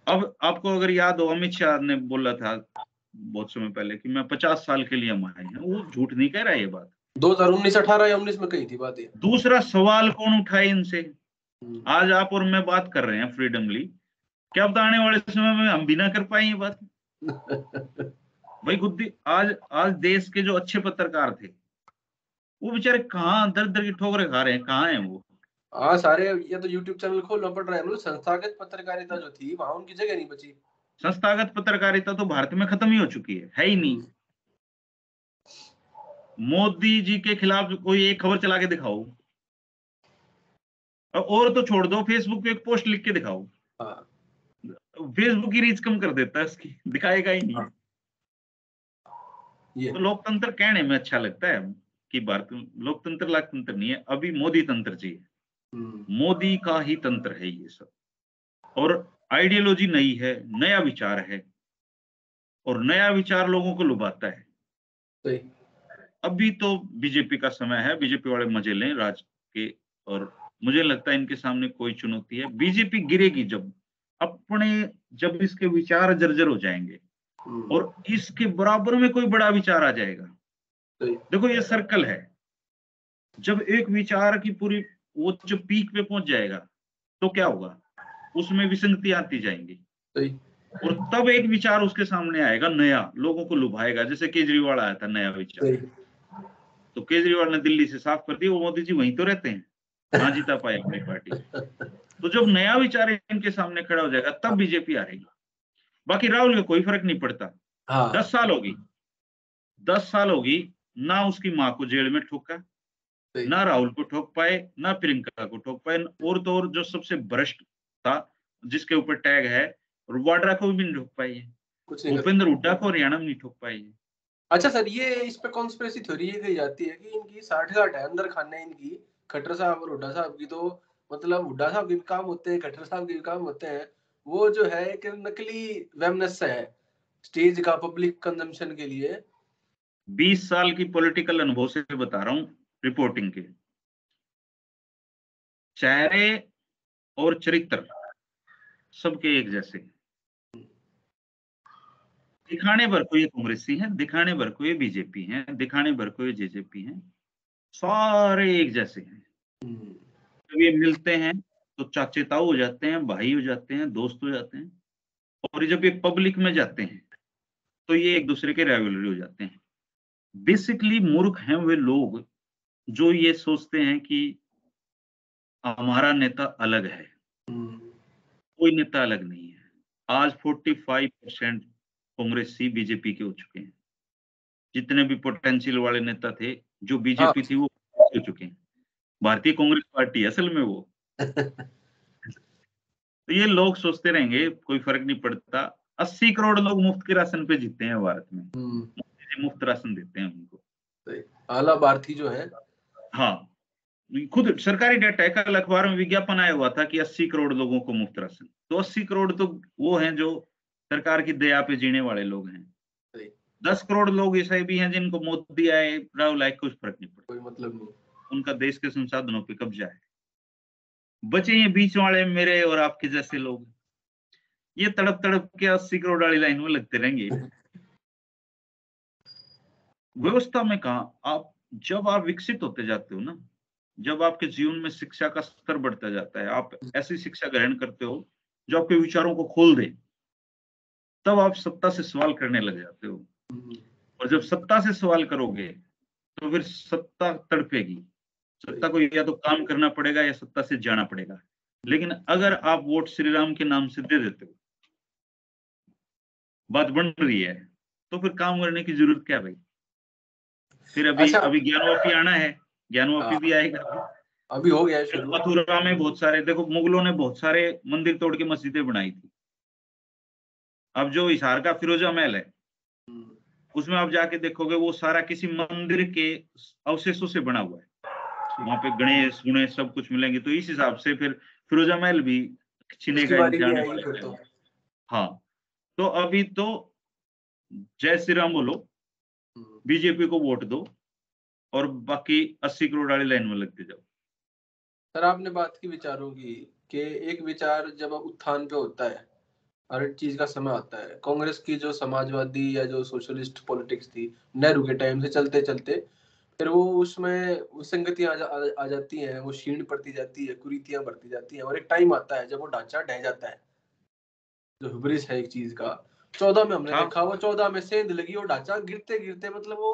अब आपको अगर याद हो अमित शाह ने बोला था बहुत समय पहले कि मैं पचास साल के लिए हम आए हैं। वो झूठ नहीं कह रहा है ये बात। 2019 18 या 19 में कही थी बात ये? दूसरा सवाल कौन उठाए इनसे? हम्म, आज आप और मैं बात कर रहे हैं फ्रीडमली। क्या पता आने वाले समय में हम भी ना कर पाए ये बात? [LAUGHS] भाई गुद्दी आज आज देश के जो अच्छे पत्रकार थे वो बेचारे कहाँ दर दर की ठोकरे खा रहे हैं कहाँ हैं वो? हाँ सारे ये तो यूट्यूब चैनल खोलना पड़ रहा है संस्थागत पत्रकारिता जो थी वहाँ उनकी जगह नहीं बची। संस्थागत पत्रकारिता तो भारत में खत्म ही हो चुकी है है ही नहीं। मोदी जी के खिलाफ कोई एक खबर चला के दिखाओ। और तो छोड़ दो फेसबुक पे एक पोस्ट लिख के दिखाओ। फेसबुक की रीच कम कर देता है इसकी दिखाएगा ही नहीं। हाँ। ये। तो लोकतंत्र कहने में अच्छा लगता है कि भारत लोकतंत्र लोकतंत्र नहीं है अभी मोदी तंत्र चाहिए हम्म, मोदी का ही तंत्र है ये सब। और आइडियोलॉजी नई है नया विचार है और नया विचार लोगों को लुभाता है। सही। अभी तो बीजेपी का समय है बीजेपी वाले मज़े लें राज के और मुझे लगता है इनके सामने कोई चुनौती है। बीजेपी गिरेगी जब अपने जब इसके विचार जर्जर हो जाएँगे हम्म, और इसके बराबर में कोई बड़ा विचार आ जाएगा। देखो ये सर्कल है। जब एक विचार की पूरी वो जो पीक पे पहुँच जाएगा तो क्या होगा? उसमें विसंगति आती जाएँगी। और तब एक विचार उसके सामने आएगा नया लोगों को लुभाएगा। जैसे केजरीवाल आया था नया विचार। तो केजरीवाल ने दिल्ली से साफ़ कर दिया वो मोदी जी वहीं तो रहते हैं। ना जीता पाए अपनी पार्टी। तो जब नया विचार इनके सामने खड़ा हो जाएगा तब बीजेपी हारेगी बाकी राहुल का कोई फ़र्क नहीं पड़ता। हाँ। दस साल होगी। दस साल होगी ना उसकी माँ को जेल में ठोका ना राहुल को ठोक पाए ना प्रियंका को ठोक पाए और तो और जो सबसे भ्रष्ट था जिसके ऊपर टैग है और वाड्रा को भी नहीं ठोक पाई है। भूपेंद्र हुड्डा को हरियाणा में नहीं ठोक पाई है। अच्छा सर, ये इस पे कॉन्स्पिरेसी थ्योरी ये कही जाती है कि इनकी साठ गांठ है अंदर खाने इनकी, खट्टर साहब और हुड्डा साहब की तो मतलब हुड्डा साहब के भी काम होते हैं, खट्टर साहब के भी काम होते हैं, वो जो है एक नकली वेमनेस है, स्टेज का पब्लिक कंजम्पशन के लिए। बीस साल की पॉलिटिकल अनुभव से बता रहा हूँ रिपोर्टिंग के। चेहरे और चरित्र, सबके एक जैसे। दिखाने भर को ये कांग्रेसी है, दिखाने भर को ये बीजेपी है, दिखाने भर को ये जेजेपी है, सारे एक जैसे हैं। जब ये मिलते हैं तो चाचे ताऊ हो जाते हैं, भाई हो जाते हैं, दोस्त हो जाते हैं, और जब ये पब्लिक में जाते हैं तो ये एक दूसरे के राइवलरी हो जाते हैं। बेसिकली मूर्ख हैं वे लोग, जो ये सोचते हैं कि हमारा नेता अलग है। कोई नेता अलग नहीं है। आज 45 परसेंट कांग्रेसी बीजेपी के हो चुके हैं। जितने भी पोटेंशियल वाले नेता थे जो बीजेपी थी वो हो चुके हैं। भारतीय कांग्रेस पार्टी असल में वो। [LAUGHS] तो ये लोग सोचते रहेंगे कोई फ़र्क नहीं पड़ता। अस्सी करोड़ लोग मुफ़्त के राशन पे जीते हैं भारत में। हम्म, मुफ़्त राशन देते हैं उनको। आला भारती जो है। हाँ। खुद सरकारी डाटा है कल अखबार में विज्ञापन आया हुआ था कि 80 करोड़ लोगों को मुफ़्त राशन। तो 80 करोड़ तो वो हैं जो सरकार की दया पे जीने वाले लोग हैं। दस करोड़ लोग ऐसे भी हैं जिनको मोदी आए राहुल आए कुछ फ़र्क नहीं पड़ता। कोई मतलब नहीं। उनका देश के संसाधनों पे कब्जा है। बचे ये बीच वाले मेरे और आपके जैसे लोग। ये तड़प तड़प के अस्सी करोड़ वाली लाइन में लगते रहेंगे। [LAUGHS] व्यवस्था में कहा? आप जब आप विकसित होते जाते हो ना जब आपके जीवन में शिक्षा का स्तर बढ़ता जाता है आप ऐसी शिक्षा ग्रहण करते हो जो आपके विचारों को खोल दे। तब आप सत्ता से सवाल करने लग जाते हो। और जब सत्ता से सवाल करोगे तो फिर सत्ता तड़पेगी। सत्ता को या तो काम करना पड़ेगा या सत्ता से जाना पड़ेगा। लेकिन अगर आप वोट श्री राम के नाम से दे देते हो बात बन रही है तो फिर काम करने की ज़रूरत क्या भाई? फिर अभी अच्छा, अभी ज्ञानवापी आना है ज्ञानवापी हाँ। भी आएगा। अभी हो गया मथुरा में बहुत सारे देखो मुगलों ने बहुत सारे मंदिर तोड़ के मस्जिदें बनाई थी। अब जो इशार का फिरोजा महल है हम्म। उसमें आप जाके देखोगे वो सारा किसी मंदिर के अवशेषों से बना हुआ है। वहाँ पे गणेश गुणेश सब कुछ मिलेंगे तो इस हिसाब से फिर फिरोजा महल भी छीने गए तो। हाँ। तो अभी तो जय श्री राम बोलो बीजेपी को वोट दो और बाकी अस्सी करोड़ वाली लाइन में लगते जाओ। सर आपने बात की विचारों की कि एक विचार जब उत्थान पे होता है हर चीज़ का समय आता है। कांग्रेस की जो समाजवादी या जो सोशलिस्ट पॉलिटिक्स थी नेहरू के टाइम से चलते चलते फिर वो उसमें संगतियाँ आ, आ, आ जाती हैं वो क्षीण पड़ती जाती है कुरीतियाँ बढ़ती जाती हैं और एक टाइम आता है जब वो ढांचा ढह जाता है। जो हिब्रिस है एक चीज़ का। चौदह में हमने हाँ। देखा वो चौदह में सेंध लगी और ढांचा गिरते गिरते मतलब वो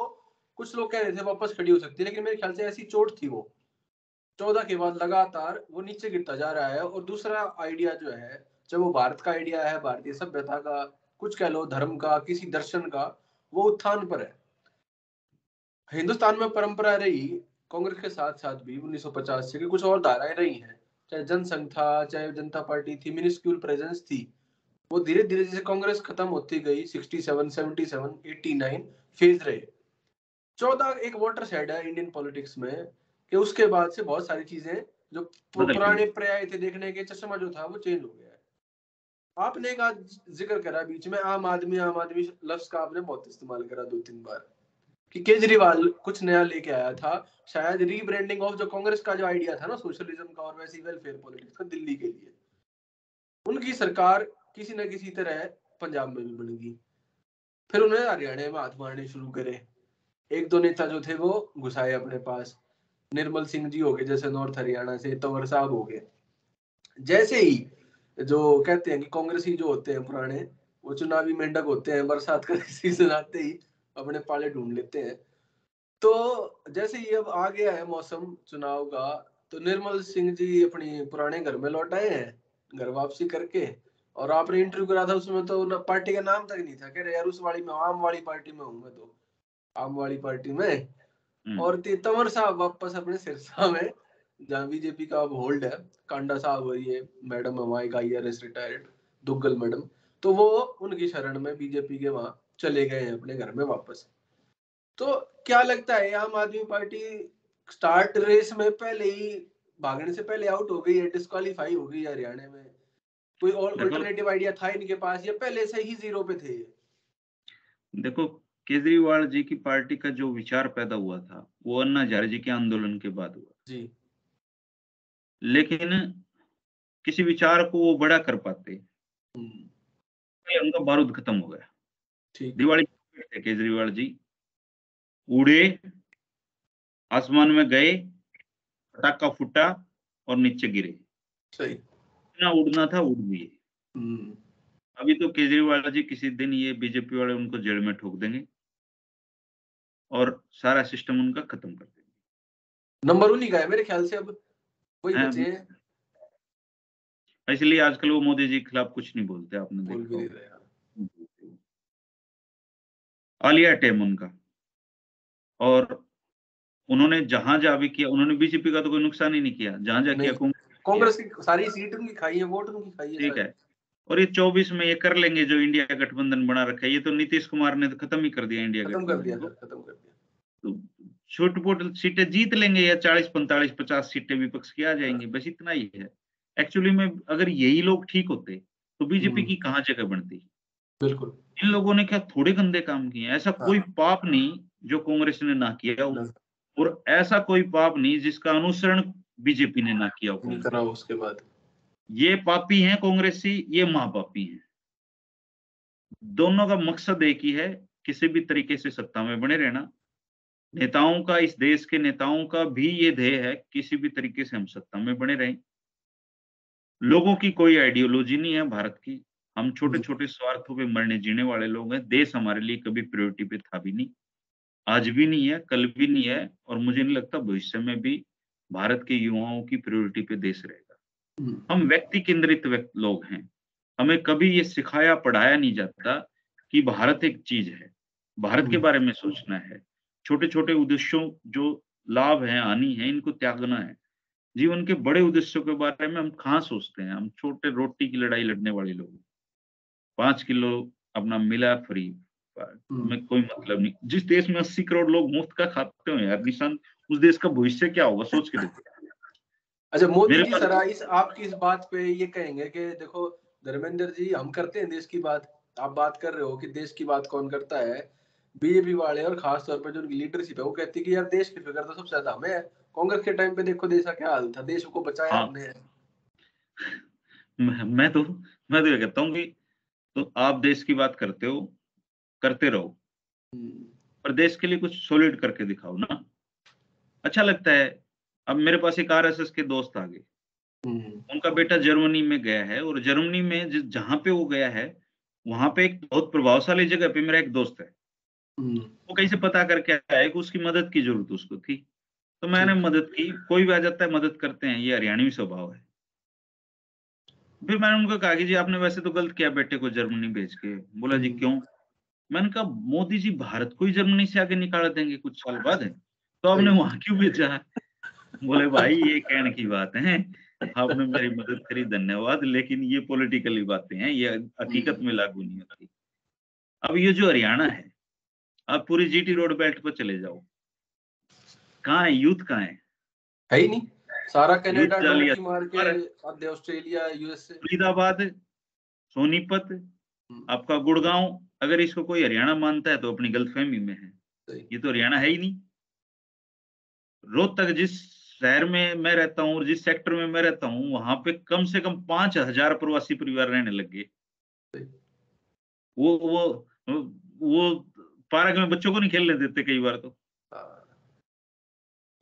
कुछ लोग कह रहे थे वापस खड़ी हो सकती है लेकिन मेरे ख्याल से ऐसी चोट थी वो। चौदह के बाद लगातार वो नीचे गिरता जा रहा है और दूसरा आइडिया जो है जब वो भारत का आइडिया है भारतीय सभ्यता का कुछ कह लो धर्म का किसी दर्शन का वो उत्थान पर है। हिंदुस्तान में परंपरा रही कांग्रेस के साथ साथ भी 1950 से कुछ और धाराएँ रही हैं। चाहे जनसंघ था चाहे जनता पार्टी थी मिनिस्क्यूल प्रेजेंस थी वो धीरे धीरे जैसे कांग्रेस खत्म होती गई 67, 77, 89 फ़ेज़ रहे। चौदह एक वाटर साइड है इंडियन पॉलिटिक्स में कि उसके बाद से बहुत सारी चीज़ें जो पुराने पर्याय थे देखने के चश्मा जो था वो चेंज हो गया आपने एक आज ज़िक्र करा बीच में, आम आदमी आम आदमी लफ्ज का आपने बहुत इस्तेमाल करा दो तीन बार, कि केजरीवाल कुछ नया लेके आया था, शायद रीब्रांडिंग ऑफ़ जो कांग्रेस का जो आइडिया था ना सोशलिज्म का और वैसे वेलफेयर पॉलिटिक्स का दिल्ली के लिए, उनकी सरकार किसी न किसी तरह पंजाब में भी बनेगी फिर उन्होंने हरियाणा में हाथ मारने शुरू करे। एक दो नेता जो थे वो घुसाए अपने पास। निर्मल सिंह जी हो गए, जैसे नॉर्थ हरियाणा से तंवर साहब हो गए। जैसे ही जो कहते हैं कि कांग्रेसी जो होते हैं पुराने वो चुनावी मेंढक होते हैं बरसात का [LAUGHS] सीज़न आते ही अपने पाले ढूंढ लेते हैं। तो जैसे ही अब आ गया है मौसम चुनाव का तो निर्मल सिंह जी अपनी पुराने घर में लौट आए हैं घर वापसी करके। और आपने इंटरव्यू करा था उसमें तो पार्टी का नाम तक नहीं था। कह रहे यार उस वाली में आम वाली पार्टी में हूँ मैं तो। आम वाली पार्टी में? हम्म। और तंवर साहब वापस अपने सिरसा में बीजेपी का अब होल्ड है कांडा साहब ये मैडम हमारे का रिटायर्ड दुग्गल मैडम। तो वो उनकी शरण में बीजेपी के वहाँ चले गए हैं अपने घर में वापस। तो क्या लगता है आम आदमी पार्टी स्टार्ट रेस में पहले ही भागने से पहले आउट हो गई है डिस्कालीफाई हो गई है हरियाणा में? कोई और अल्टरनेटिव आइडिया था इनके पास या पहले से ही ज़ीरो पे थे? देखो केजरीवाल जी की पार्टी का जो विचार पैदा हुआ था वो अन्ना हजारे जी के आंदोलन के बाद हुआ। जी। लेकिन किसी विचार को वो बड़ा कर पाते। उनका बारूद खत्म हो गया। दिवाली थे केजरीवाल जी। उड़े आसमान में गए पटाखा फूटा और नीचे गिरे। सही। इतना उड़ना था उड़ गए हम्म। अभी तो केजरीवाल जी किसी दिन ये बीजेपी वाले उनको जेल में ठोक देंगे और सारा सिस्टम उनका खत्म कर देंगे। नंबर उन्हीं का है मेरे ख्याल से अब। वही बचे? हैं इसलिए आजकल वो मोदी जी के खिलाफ कुछ नहीं बोलते आपने देखा आलिया टेम उनका। और उन्होंने जहाँ जा भी किया उन्होंने बीजेपी का तो कोई नुकसान ही नहीं किया। जहाँ जा किया कांग्रेस की सारी सीट उनकी खाई है वोट उनकी खाई है ठीक है। और ये चौबीस में ये कर लेंगे जो इंडिया गठबंधन बना रखा है ये तो नीतीश कुमार ने तो खत्म ही कर दिया इंडिया खत्म कर दिया खत्म कर दिया। तो छोट पोट सीटें जीत लेंगे या चालीस पैंतालीस पचास सीटें विपक्ष की आ जाएँगी बस इतना ही है। एक्चुअली में अगर यही लोग ठीक होते तो बीजेपी हम्म। की कहाँ जगह बनती? बिल्कुल। इन लोगों ने क्या थोड़े गंदे काम किए ऐसा हाँ। कोई पाप नहीं जो कांग्रेस ने ना किया हो। और ऐसा कोई पाप नहीं जिसका अनुसरण बीजेपी ने ना किया हो करा उसके बाद। ये पापी हैं कांग्रेसी ये महापापी हैं। दोनों का मकसद एक ही है किसी भी तरीके से सत्ता में बने रहना। नेताओं का इस देश के नेताओं का भी ये ध्येय है किसी भी तरीके से हम सत्ता में बने रहें। लोगों की कोई आइडियोलॉजी नहीं है भारत की। हम छोटे छोटे स्वार्थों पे मरने जीने वाले लोग हैं। देश हमारे लिए कभी प्रायोरिटी पे था भी नहीं। आज भी नहीं है कल भी नहीं है और मुझे नहीं लगता भविष्य में भी भारत के युवाओं की प्रायोरिटी पे देश रहेगा। हम व्यक्ति केंद्रित लोग हैं। हमें कभी ये सिखाया पढ़ाया नहीं जाता कि भारत एक चीज़ है। भारत के। बारे में सोचना है। छोटे छोटे उद्देश्यों जो लाभ है हानि है इनको त्यागना है। जीवन के बड़े उद्देश्यों के बारे में हम कहाँ सोचते हैं? हम छोटे रोटी की लड़ाई लड़ने वाले लोग पाँच किलो अपना मिला फ्री। हम्म। में कोई मतलब नहीं। जिस देश में अस्सी करोड़ लोग मुफ़्त का खाते हो यार निशान उस देश का भविष्य क्या होगा? सोच के देखो। अच्छा मोदी जी सर इस आपकी इस बात पे ये कहेंगे कि देखो धर्मेंद्र जी हम करते हैं देश की बात। आप बात कर रहे हो कि देश की बात कौन करता है? बीजेपी वाले और खास तौर पर जो उनकी लीडरशिप है वो कहती है कि यार देश की फ़िक्र तो सबसे ज़्यादा हमें है कांग्रेस के टाइम पे देखो देश का क्या हाल था देश को बचाया हाँ। हमने मैं तो मैं तो ये कहता हूँ कि तो आप देश की बात करते हो करते रहो हम्म। पर देश के लिए कुछ सॉलिड करके दिखाओ ना अच्छा लगता है अब मेरे पास एक आरएसएस के दोस्त आ गए हम्म। उनका बेटा जर्मनी में गया है और जर्मनी में जिस जहाँ पे वो गया है वहाँ पे एक बहुत प्रभावशाली जगह पे मेरा एक दोस्त है। वो कहीं से पता करके आया कि उसकी मदद की ज़रूरत उसको थी? तो मैंने मदद की कोई भी आ जाता है मदद करते हैं ये हरियाणवी स्वभाव है। फिर मैंने उनको कहा कि जी आपने वैसे तो गलत किया बेटे को जर्मनी भेज के। बोला जी क्यों? मैंने कहा मोदी जी भारत को ही जर्मनी से आगे निकाल देंगे कुछ साल बाद है। तो आपने वहाँ क्यों भेजा? बोले भाई ये कहने की बात है। आपने मेरी मदद करी धन्यवाद लेकिन ये पॉलिटिकली बातें हैं ये हकीकत में लागू नहीं होती। अब ये जो हरियाणा है आप पूरी जीटी रोड बेल्ट पर चले जाओ। कहाँ है? यूथ कहाँ है? है ही नहीं। सारा Canada Australia USA Faridabad Sonipat hmm. आपका गुड़गांव। अगर इसको कोई हरियाणा मानता है तो अपनी गलतफहमी में है। ये तो हरियाणा है ही नहीं। रोहतक जिस शहर में मैं रहता हूँ और जिस सेक्टर में मैं रहता हूँ वहाँ पे कम से कम पाँच हज़ार प्रवासी परिवार रहने लग गए। वो वो वो पार्क में बच्चों को नहीं खेलने देते कई बार तो।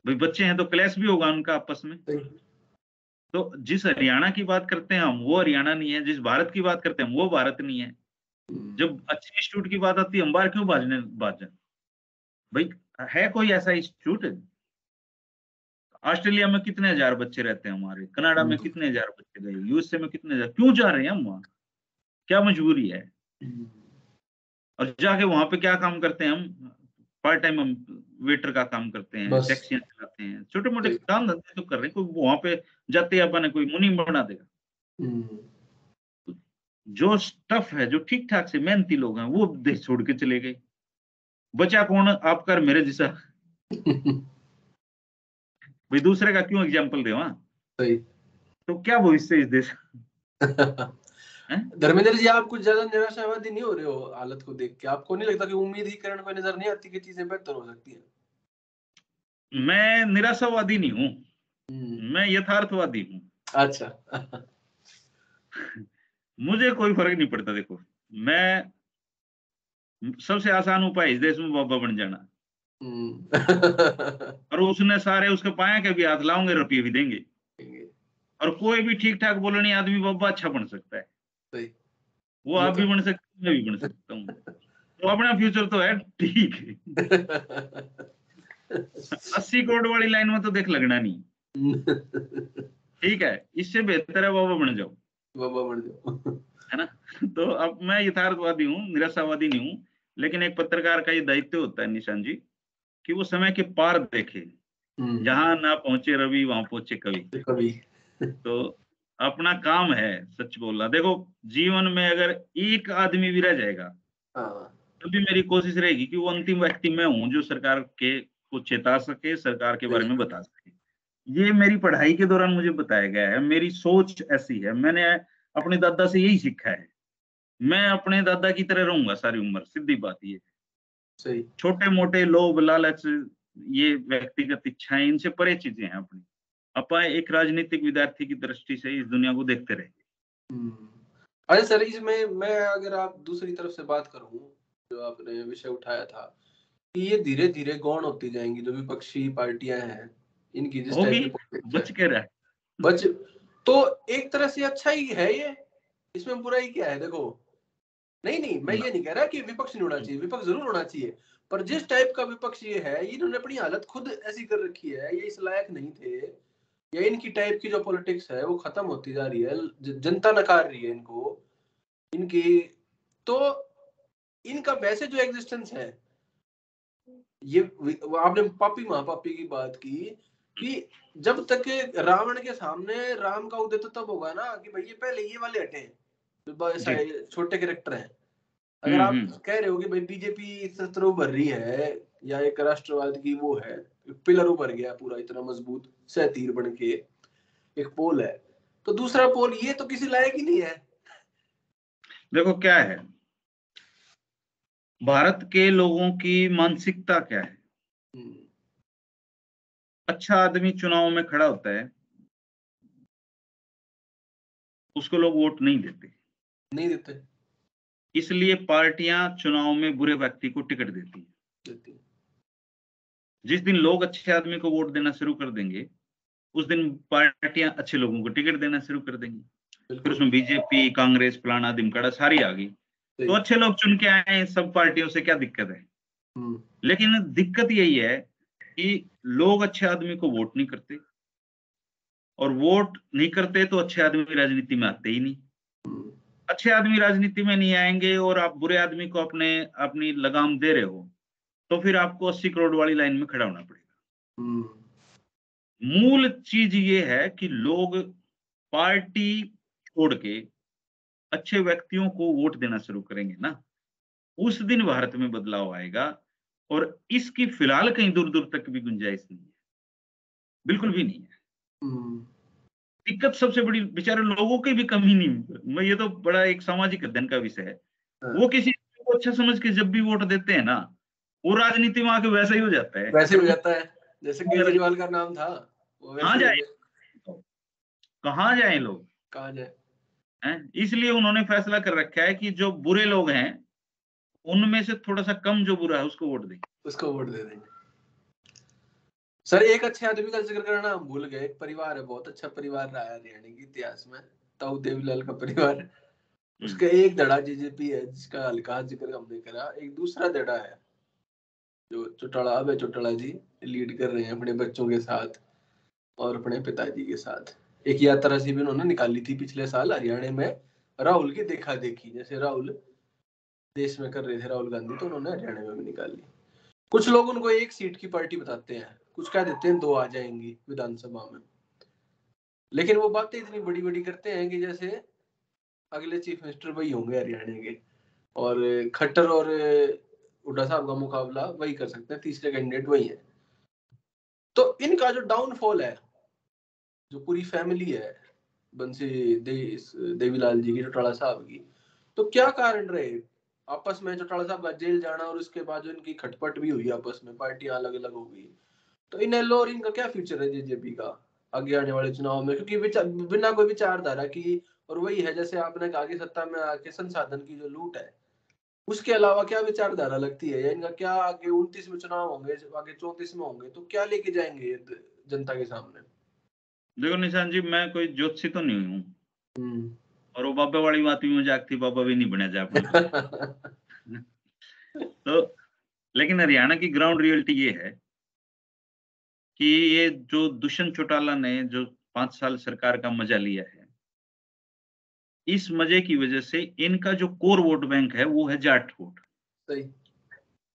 भाई बच्चे हैं तो क्लैश भी होगा उनका आपस में। तो जिस हरियाणा की बात करते हैं हम वो हरियाणा नहीं है जिस भारत की बात करते हैं वो भारत नहीं है। हम्म। जब अच्छे इंस्टीट्यूट की बात आती है हम बाहर क्यों बाजने बाज भाई है कोई ऐसा इंस्टीट्यूट ऑस्ट्रेलिया में कितने हज़ार बच्चे रहते हैं हमारे? कनाडा में हम्म। कितने हज़ार बच्चे गए? यूएसए में कितने हज़ार? क्यों जा रहे हैं हम वहाँ? क्या मजबूरी है? हम्म। और जाके वहाँ पे क्या काम करते हैं हम? पार्ट टाइम हम वेटर का काम करते हैं टैक्सियाँ चलाते हैं। छोटे मोटे काम धंधे तो कर रहे हैं कोई वहाँ पे जाते अपन कोई मुनि बना देगा। हम्म। जो स्टफ़ है जो ठीक ठाक से मेहनती लोग हैं वो देश छोड़ के चले गए। बचा कौन? आपका मेरे जैसा। [LAUGHS] भाई दूसरे का क्यों एग्ज़ाम्पल दे सही। तो क्या भविष्य इस देश? [LAUGHS] धर्मेंद्र जी आप कुछ ज़्यादा निराशावादी नहीं हो रहे हो हालत को देख के? आपको नहीं लगता कि उम्मीद ही करण को नज़र नहीं आती कि चीज़ें बेहतर हो सकती है? मैं निराशावादी नहीं हूँ। हम्म। मैं यथार्थवादी हूँ। अच्छा। [LAUGHS] मुझे कोई फ़र्क नहीं पड़ता देखो। मैं सबसे आसान उपाय इस देश में बाबा बन जाना। हम्म। और उसने सारे उसके पाया के भी हाथ लाओगे रुपये भी देंगे। और कोई भी ठीक ठाक बोलने आदमी बाबा अच्छा बन सकता है। वो आप भी बन सकते मैं भी बन सकता हूँ। तो अपना फ्यूचर तो है ठीक [LAUGHS] अस्सी करोड़ वाली लाइन में तो देख लगना नहीं। ठीक है इससे बेहतर है बाबा बन जाओ। बाबा बन जाओ। है ना? तो अब मैं यथार्थवादी हूँ निराशावादी नहीं हूँ लेकिन एक पत्रकार का ये दायित्व होता है निशान जी कि वो समय के पार देखे। हम्म। जहाँ ना पहुँचे रवि वहाँ पहुँचे कवि। कवि। तो अपना काम है सच बोलना। देखो जीवन में अगर एक आदमी भी रह जाएगा हाँ। तब भी मेरी कोशिश रहेगी कि वो अंतिम व्यक्ति मैं हूँ जो सरकार के को चेता सके सरकार के बारे में बता सके। ये मेरी पढ़ाई के दौरान मुझे बताया गया है। मेरी सोच ऐसी है। मैंने अपने दादा से यही सीखा है। मैं अपने दादा की तरह रहूँगा सारी उम्र सीधी बात ये सही। छोटे मोटे लोभ लालच ये व्यक्तिगत इच्छाएँ इनसे परे चीज़ें हैं अपनी। अपा एक राजनीतिक विद्यार्थी की दृष्टि से इस दुनिया को देखते रहे। हम्म। अरे सर इसमें मैं अगर आप दूसरी तरफ़ से बात करूँ जो आपने विषय उठाया था कि ये धीरे धीरे गौण होती जाएँगी जो विपक्षी पार्टियाँ हैं इनकी जिस टाइप बच के रहा। बच तो एक तरह से अच्छा ही है ये। इसमें बुराई क्या है? देखो नहीं नहीं मैं ये नहीं कह रहा कि विपक्ष नहीं होना चाहिए। विपक्ष ज़रूर होना चाहिए पर जिस टाइप का विपक्ष ये है इन्होंने अपनी हालत खुद ऐसी कर रखी है ये इस लायक नहीं थे। या इनकी टाइप की जो पॉलिटिक्स है वो खत्म होती जा रही है। जनता नकार रही है इनको इनकी। तो इनका वैसे जो एग्जिस्टेंस है ये आपने पापी महापापी की बात की कि जब तक रावण के सामने राम का उदय तो तब होगा ना कि भाई ये पहले ये वाले हटे छोटे कैरेक्टर हैं। अगर आप हम्म, हम्म। कह रहे हो कि भाई बीजेपी शत्रु भर रही है या एक राष्ट्रवाद की वो है पिलर उभर गया पूरा इतना मज़बूत सहतीर बन के एक पोल है। तो दूसरा पोल ये तो किसी लायक ही नहीं है। देखो क्या है? भारत के लोगों की मानसिकता क्या है? हम्म। अच्छा आदमी चुनाव में खड़ा होता है उसको लोग वोट नहीं देते। नहीं देते। इसलिए पार्टियाँ चुनाव में बुरे व्यक्ति को टिकट देती हैं। जिस दिन लोग अच्छे आदमी को वोट देना शुरू कर देंगे उस दिन पार्टियाँ अच्छे लोगों को टिकट देना शुरू कर देंगे। फिर उसमें बीजेपी कांग्रेस फलाना दिमकड़ा सारी आ गई। तो अच्छे लोग चुन के आए सब पार्टियों से क्या दिक्कत है? हम्म। लेकिन दिक्कत यही है कि लोग अच्छे आदमी को वोट नहीं करते। और वोट नहीं करते तो अच्छे आदमी राजनीति में आते ही नहीं। अच्छे आदमी राजनीति में नहीं आएँगे और आप बुरे आदमी को अपने अपनी लगाम दे रहे हो। तो फिर आपको अस्सी करोड़ वाली लाइन में खड़ा होना पड़ेगा हम्म। मूल चीज़ ये है कि लोग पार्टी छोड़ के अच्छे व्यक्तियों को वोट देना शुरू करेंगे ना उस दिन भारत में बदलाव आएगा और इसकी फ़िलहाल कहीं दूर दूर तक भी गुंजाइश नहीं है बिल्कुल भी नहीं है हम्म। दिक्कत सबसे बड़ी बेचारे लोगों की भी कमी नहीं मैं ये तो बड़ा एक सामाजिक अध्ययन का विषय है हाँ। वो किसी को अच्छा समझ के जब भी वोट देते हैं ना वो राजनीति में आके वैसा ही हो जाता है। वैसे हो जाता है। जैसे केजरीवाल का नाम था कहाँ जाए? कहाँ जाए लोग? कहाँ जाए? इसलिए उन्होंने फैसला कर रखा है कि जो बुरे लोग हैं उनमें से थोड़ा सा कम जो बुरा है उसको वोट देंगे उसको वोट दे देंगे। सर एक अच्छे आदमी का ज़िक्र करना हम भूल गए। एक परिवार है बहुत अच्छा परिवार रहा है हरियाणा के इतिहास में। ताऊ देवीलाल का परिवार। हम्म। उसका एक धड़ा जेजेपी है जिसका हल्का ज़िक्र हमने करा। एक दूसरा धड़ा है जो चौटाला है चौटाला जी लीड कर रहे हैं अपने बच्चों के साथ और अपने पिताजी के साथ। एक यात्रा से भी उन्होंने निकाली थी पिछले साल, हरियाणा में राहुल की देखा देखी। जैसे राहुल देश में कर रहे थे राहुल गांधी तो उन्होंने हरियाणा में भी निकाली। कुछ लोग उनको एक सीट की पार्टी बताते हैं। कुछ कह देते हैं दो आ जाएँगी विधानसभा में। लेकिन वो बातें इतनी बड़ी बड़ी करते हैं कि जैसे अगले चीफ मिनिस्टर वही होंगे हरियाणा के। और खट्टर और हुड्डा साहब का मुकाबला वही कर सकते हैं तीसरे कैंडिडेट वही है। तो इनका जो डाउनफॉल है जो पूरी फैमिली है बंसी दे, देवीलाल जी की चौटाला साहब की तो क्या कारण रहे? आपस में चौटाला साहब का जेल जाना और उसके बाद जो इनकी खटपट भी हुई आपस में पार्टियाँ अलग अलग हो गई। तो इन एलो और इनका क्या फ्यूचर है जेजेपी का आगे आने वाले चुनाव में? क्योंकि बिना कोई विचारधारा की और वही है जैसे आपने कहा कि सत्ता में आके संसाधन की जो लूट है उसके अलावा क्या विचारधारा लगती है? या इनका क्या आगे उनतीस में चुनाव होंगे आगे चौतीस में होंगे तो क्या लेके जाएँगे ये जनता के सामने? देखो निशान जी मैं कोई ज्योतिषी तो नहीं हूँ। हम्म। और वो बाबा वाली बात भी मज़ाक थी बाबा भी नहीं बना जा [LAUGHS] तो लेकिन हरियाणा की ग्राउंड रियलिटी ये है कि ये जो दुष्यंत चौटाला ने जो पाँच साल सरकार का मज़ा लिया है इस मज़े की वजह से इनका जो कोर वोट बैंक है वो है जाट वोट।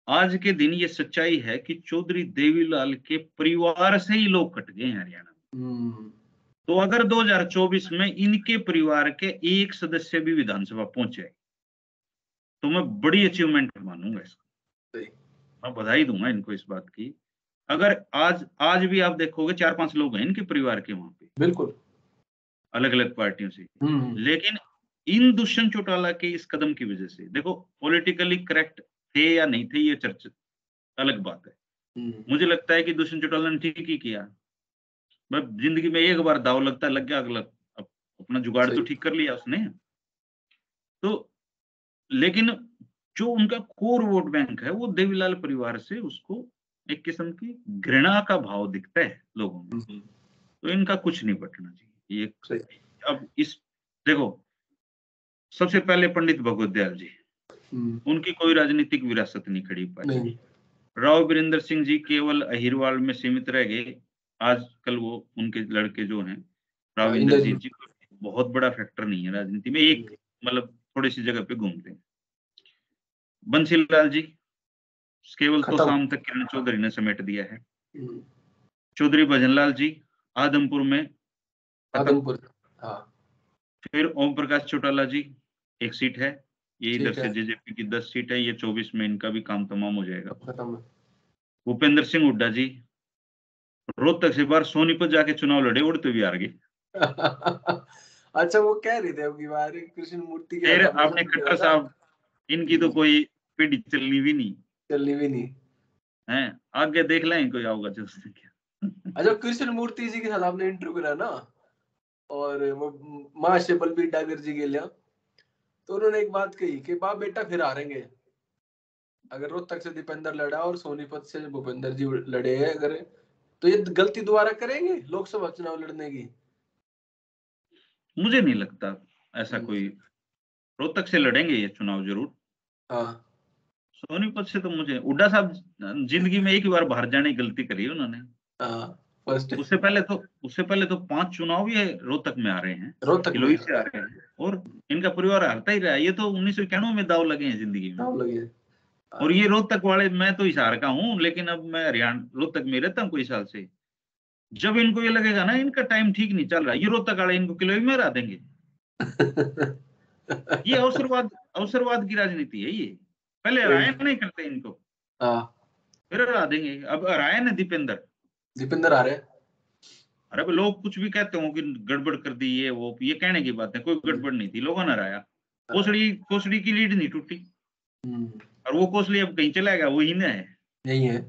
आज के दिन ये सच्चाई है कि चौधरी देवीलाल के परिवार से ही लोग कट गए हरियाणा में। हम्म। तो अगर 2024 में इनके परिवार के एक सदस्य भी विधानसभा पहुँचे तो मैं बड़ी अचीवमेंट मानूँगा इसको। मैं बधाई दूँगा इनको इस बात की। अगर आज आज भी आप देखोगे चार पाँच लोग हैं इनके परिवार के वहाँ पे। बिल्कुल। अलग अलग पार्टियों से। हम्म। लेकिन इन दुष्यंत चौटाला के इस कदम की वजह से देखो पॉलिटिकली करेक्ट थे या नहीं थे ये चर्चा अलग बात है। हम्म। मुझे लगता है कि दुष्यंत चौटाला ने ठीक ही किया। मैं ज़िंदगी में एक बार दाव लगता है लग गया अगला। अपना जुगाड़ तो ठीक कर लिया उसने। तो लेकिन जो उनका कोर वोट बैंक है वो देवीलाल परिवार से उसको एक किस्म की घृणा का भाव दिखता है लोगों में। हम्म, तो इनका कुछ नहीं बटना चाहिए ये अब इस देखो सबसे पहले पंडित भगवत दयाल जी हम्म, उनकी कोई राजनीतिक विरासत नहीं खड़ी पाई। राव वीरेंद्र सिंह जी केवल अहिरवाल में सीमित रह गए। आजकल वो उनके लड़के जो हैं राव हाँ, इंद्रजीत इंद्रजीत। जी कोई बहुत बड़ा फैक्टर नहीं है राजनीति में। एक मतलब थोड़ी सी जगह पे घूमते हैं। बंसीलाल जी केवल तो शाम तक किरण चौधरी ने समेट दिया है। हम्म, चौधरी भजनलाल जी आदमपुर में। आदमपुर हाँ। फिर ओम प्रकाश चौटाला जी एक सीट है। ये इधर से जेजेपी की दस सीट है। ये चौबीस में इनका भी काम तमाम हो जाएगा। खत्म भूपेंद्र सिंह हुड्डा जी रोहतक से बार सोनीपत जाके चुनाव लड़े उड़ते भी हार गए। [LAUGHS] अच्छा वो कह रहे थे की बार कृष्ण मूर्ति के फिर आपने खट्टर साहब इनकी तो कोई पीढ़ी चलनी भी नहीं। चलनी भी नहीं। है आगे देख लें कोई आओगा अच्छा कृष्ण मूर्ति जी के साथ आपने इंटरव्यू करा ना? और वो महाशय बलबीर डागर जी के लिए। तो उन्होंने एक बात कही कि बाप बेटा फिर हारेंगे। अगर रोहतक से दीपेंद्र लड़ा और सोनीपत से भूपेंद्र जी लड़े हैं अगर तो ये गलती दोबारा करेंगे लोकसभा चुनाव लड़ने की? मुझे नहीं लगता ऐसा हम्म। कोई। रोहतक से लड़ेंगे ये चुनाव ज़रूर। हाँ। सोनीपत से तो मुझे उड्डा साहब ज़िंदगी में एक बार बाहर जाने की गलती करी उन्होंने। हाँ। फ़र्स्ट उससे पहले तो उससे पहले तो पाँच चुनाव ये रोहतक में आ रहे हैं। रोहतक किलोई से आ रहे हैं। और इनका परिवार हारता ही रहा ये तो उन्नीस सौ इक्यानवे में दाव लगे हैं ज़िंदगी में। लगे और ये रोहतक वाले मैं तो हिसार का हूँ लेकिन अब मैं हरियाणा रोहतक में रहता हूँ कोई साल से। जब इनको ये लगेगा ना इनका टाइम ठीक नहीं चल रहा ये रोहतक वाले इनको किलो में हरा देंगे। [LAUGHS] ये अवसरवाद अवसरवाद की राजनीति है ये। पहले हराया नहीं करते इनको। हाँ। फिर हरा देंगे। अब हराया ना दीपेंद्र। दीपेंद्र आ रहे हैं। अरे लोग कुछ भी कहते हो कि गड़बड़ कर दी ये वो ये कहने की बात है कोई गड़बड़ नहीं थी लोगों ने हराया। कोसड़ी कोसड़ी की लीड नहीं टूटी। हम्म, और वो कोसड़ी अब कहीं चला गया वही ना है। यही है।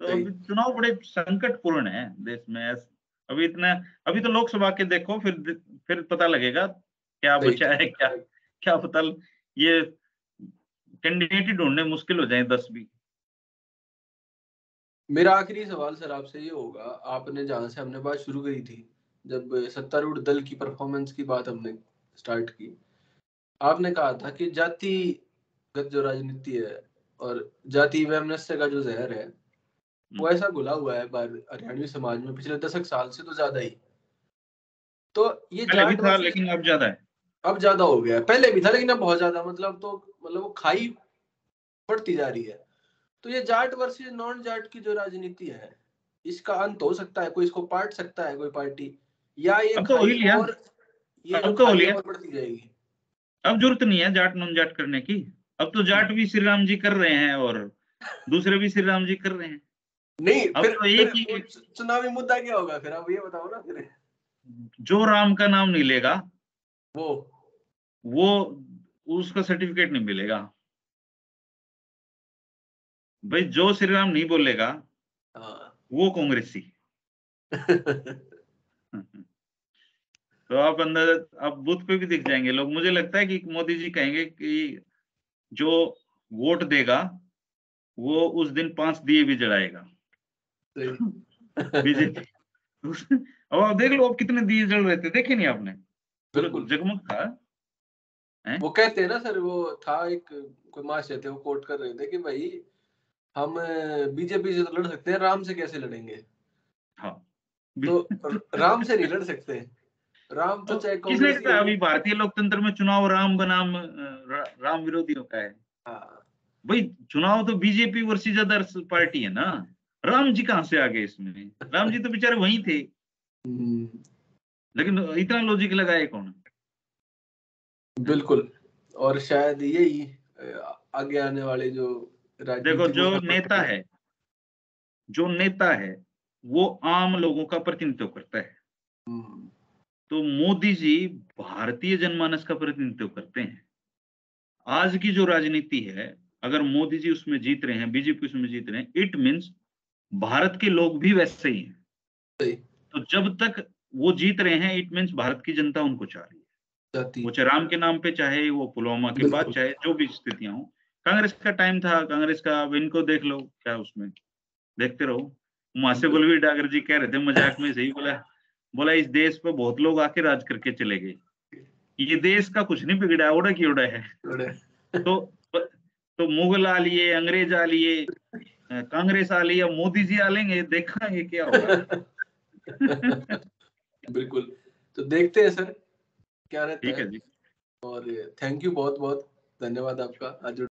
तो चुनाव बड़े संकटपूर्ण है देश में। अभी इतना अभी तो लोकसभा के देखो फिर फिर पता लगेगा क्या। बचा है क्या क्या पता ये कैंडिडेट ही ढूँढने मुश्किल हो जाए दस भी। मेरा आखिरी सवाल सर आपसे ये होगा आपने जहाँ से हमने बात शुरू करी थी जब सत्तारूढ़ दल की परफॉर्मेंस की बात हमने स्टार्ट की आपने कहा था कि जातिगत जो राजनीति है और जाति वैमनस्य का जो जहर है वो ऐसा घुला हुआ है हरियाणवी समाज में पिछले दशक साल से तो ज़्यादा ही। तो ये पहले भी था लेकिन अब ज़्यादा है। अब ज़्यादा हो गया है। पहले भी था लेकिन अब बहुत ज़्यादा मतलब तो मतलब वो खाई पड़ती जा रही है। तो ये जाट वर्सेस नॉन जाट की जो राजनीति है इसका अंत हो सकता है कोई इसको पाट सकता है कोई पार्टी या ये अब तो खाई लिया। और ये अब तो लिया। बढ़ती जाएगी। अब ज़रूरत नहीं है जाट नॉन जाट करने की। अब तो जाट भी श्री राम जी कर रहे हैं और दूसरे भी श्री राम जी कर रहे हैं। नहीं अब फिर, तो एक ही- चुनावी मुद्दा क्या होगा फिर? आप ये बताओ ना फिर। जो राम का नाम नहीं लेगा वो। वो उसका सर्टिफिकेट नहीं मिलेगा। भाई जो श्री राम नहीं बोलेगा हाँ। वो कांग्रेसी। [LAUGHS] तो आप अंदर आप बूथ पे भी दिख जाएँगे। लोग मुझे लगता है कि मोदी जी कहेंगे कि जो वोट देगा वो उस दिन पाँच दिए भी जलाएगा। [LAUGHS] बीजेपी। अब आप देख लो अब कितने दिए जल रहे थे। देखे नहीं आपने? बिल्कुल। जगमग था। वो कहते हैं ना सर वो था एक कोई महाशय थे वो कोट कर रहे थे कि भाई हम बीजेपी से तो लड़ सकते हैं राम से कैसे लड़ेंगे? हाँ। तो राम से नहीं लड़ सकते। राम तो तो चाहे किसने कांग्रेस कहा अभी भारतीय लोकतंत्र में चुनाव राम बनाम रा, राम विरोधियों का है? हाँ, भाई चुनाव तो बीजेपी वर्सेज अदर्स पार्टी है ना? राम जी कहाँ से आ गए इसमें? राम जी तो बेचारे वहीं थे। लेकिन इतना लॉजिक लगाए कौन? बिल्कुल। और शायद यही आगे आने वाले जो देखो जो नेता है जो नेता है वो आम लोगों का प्रतिनिधित्व करता है। हम्म, तो मोदी जी भारतीय जनमानस का प्रतिनिधित्व करते हैं। आज की जो राजनीति है अगर मोदी जी उसमें जीत रहे हैं बीजेपी उसमें जीत रहे हैं इट मीन्स भारत के लोग भी वैसे ही हैं। तो जब तक वो जीत रहे हैं इट मीन्स भारत की जनता उनको चाह रही है। वो चाहे राम के नाम पे चाहे वो पुलवामा के बाद चाहे जो भी स्थितियाँ हो कांग्रेस का टाइम था कांग्रेस का अब इनको देख लो क्या उसमें? देखते रहो। वहाँ से बलवीर डागर जी कह रहे थे मज़ाक में सही बोला। बोला इस देश पे बहुत लोग आके राज करके चले गए। ये देश का कुछ नहीं बिगड़ा उड़ा की उड़ा है। तो तो मुगल आ लिए अंग्रेज़ आ लिए कांग्रेस आ लिया मोदी जी आ लेंगे देखेंगे क्या होगा। बिल्कुल। तो देखते हैं सर क्या रहता ठीक है जी। और थैंक यू बहुत बहुत धन्यवाद आपका। आज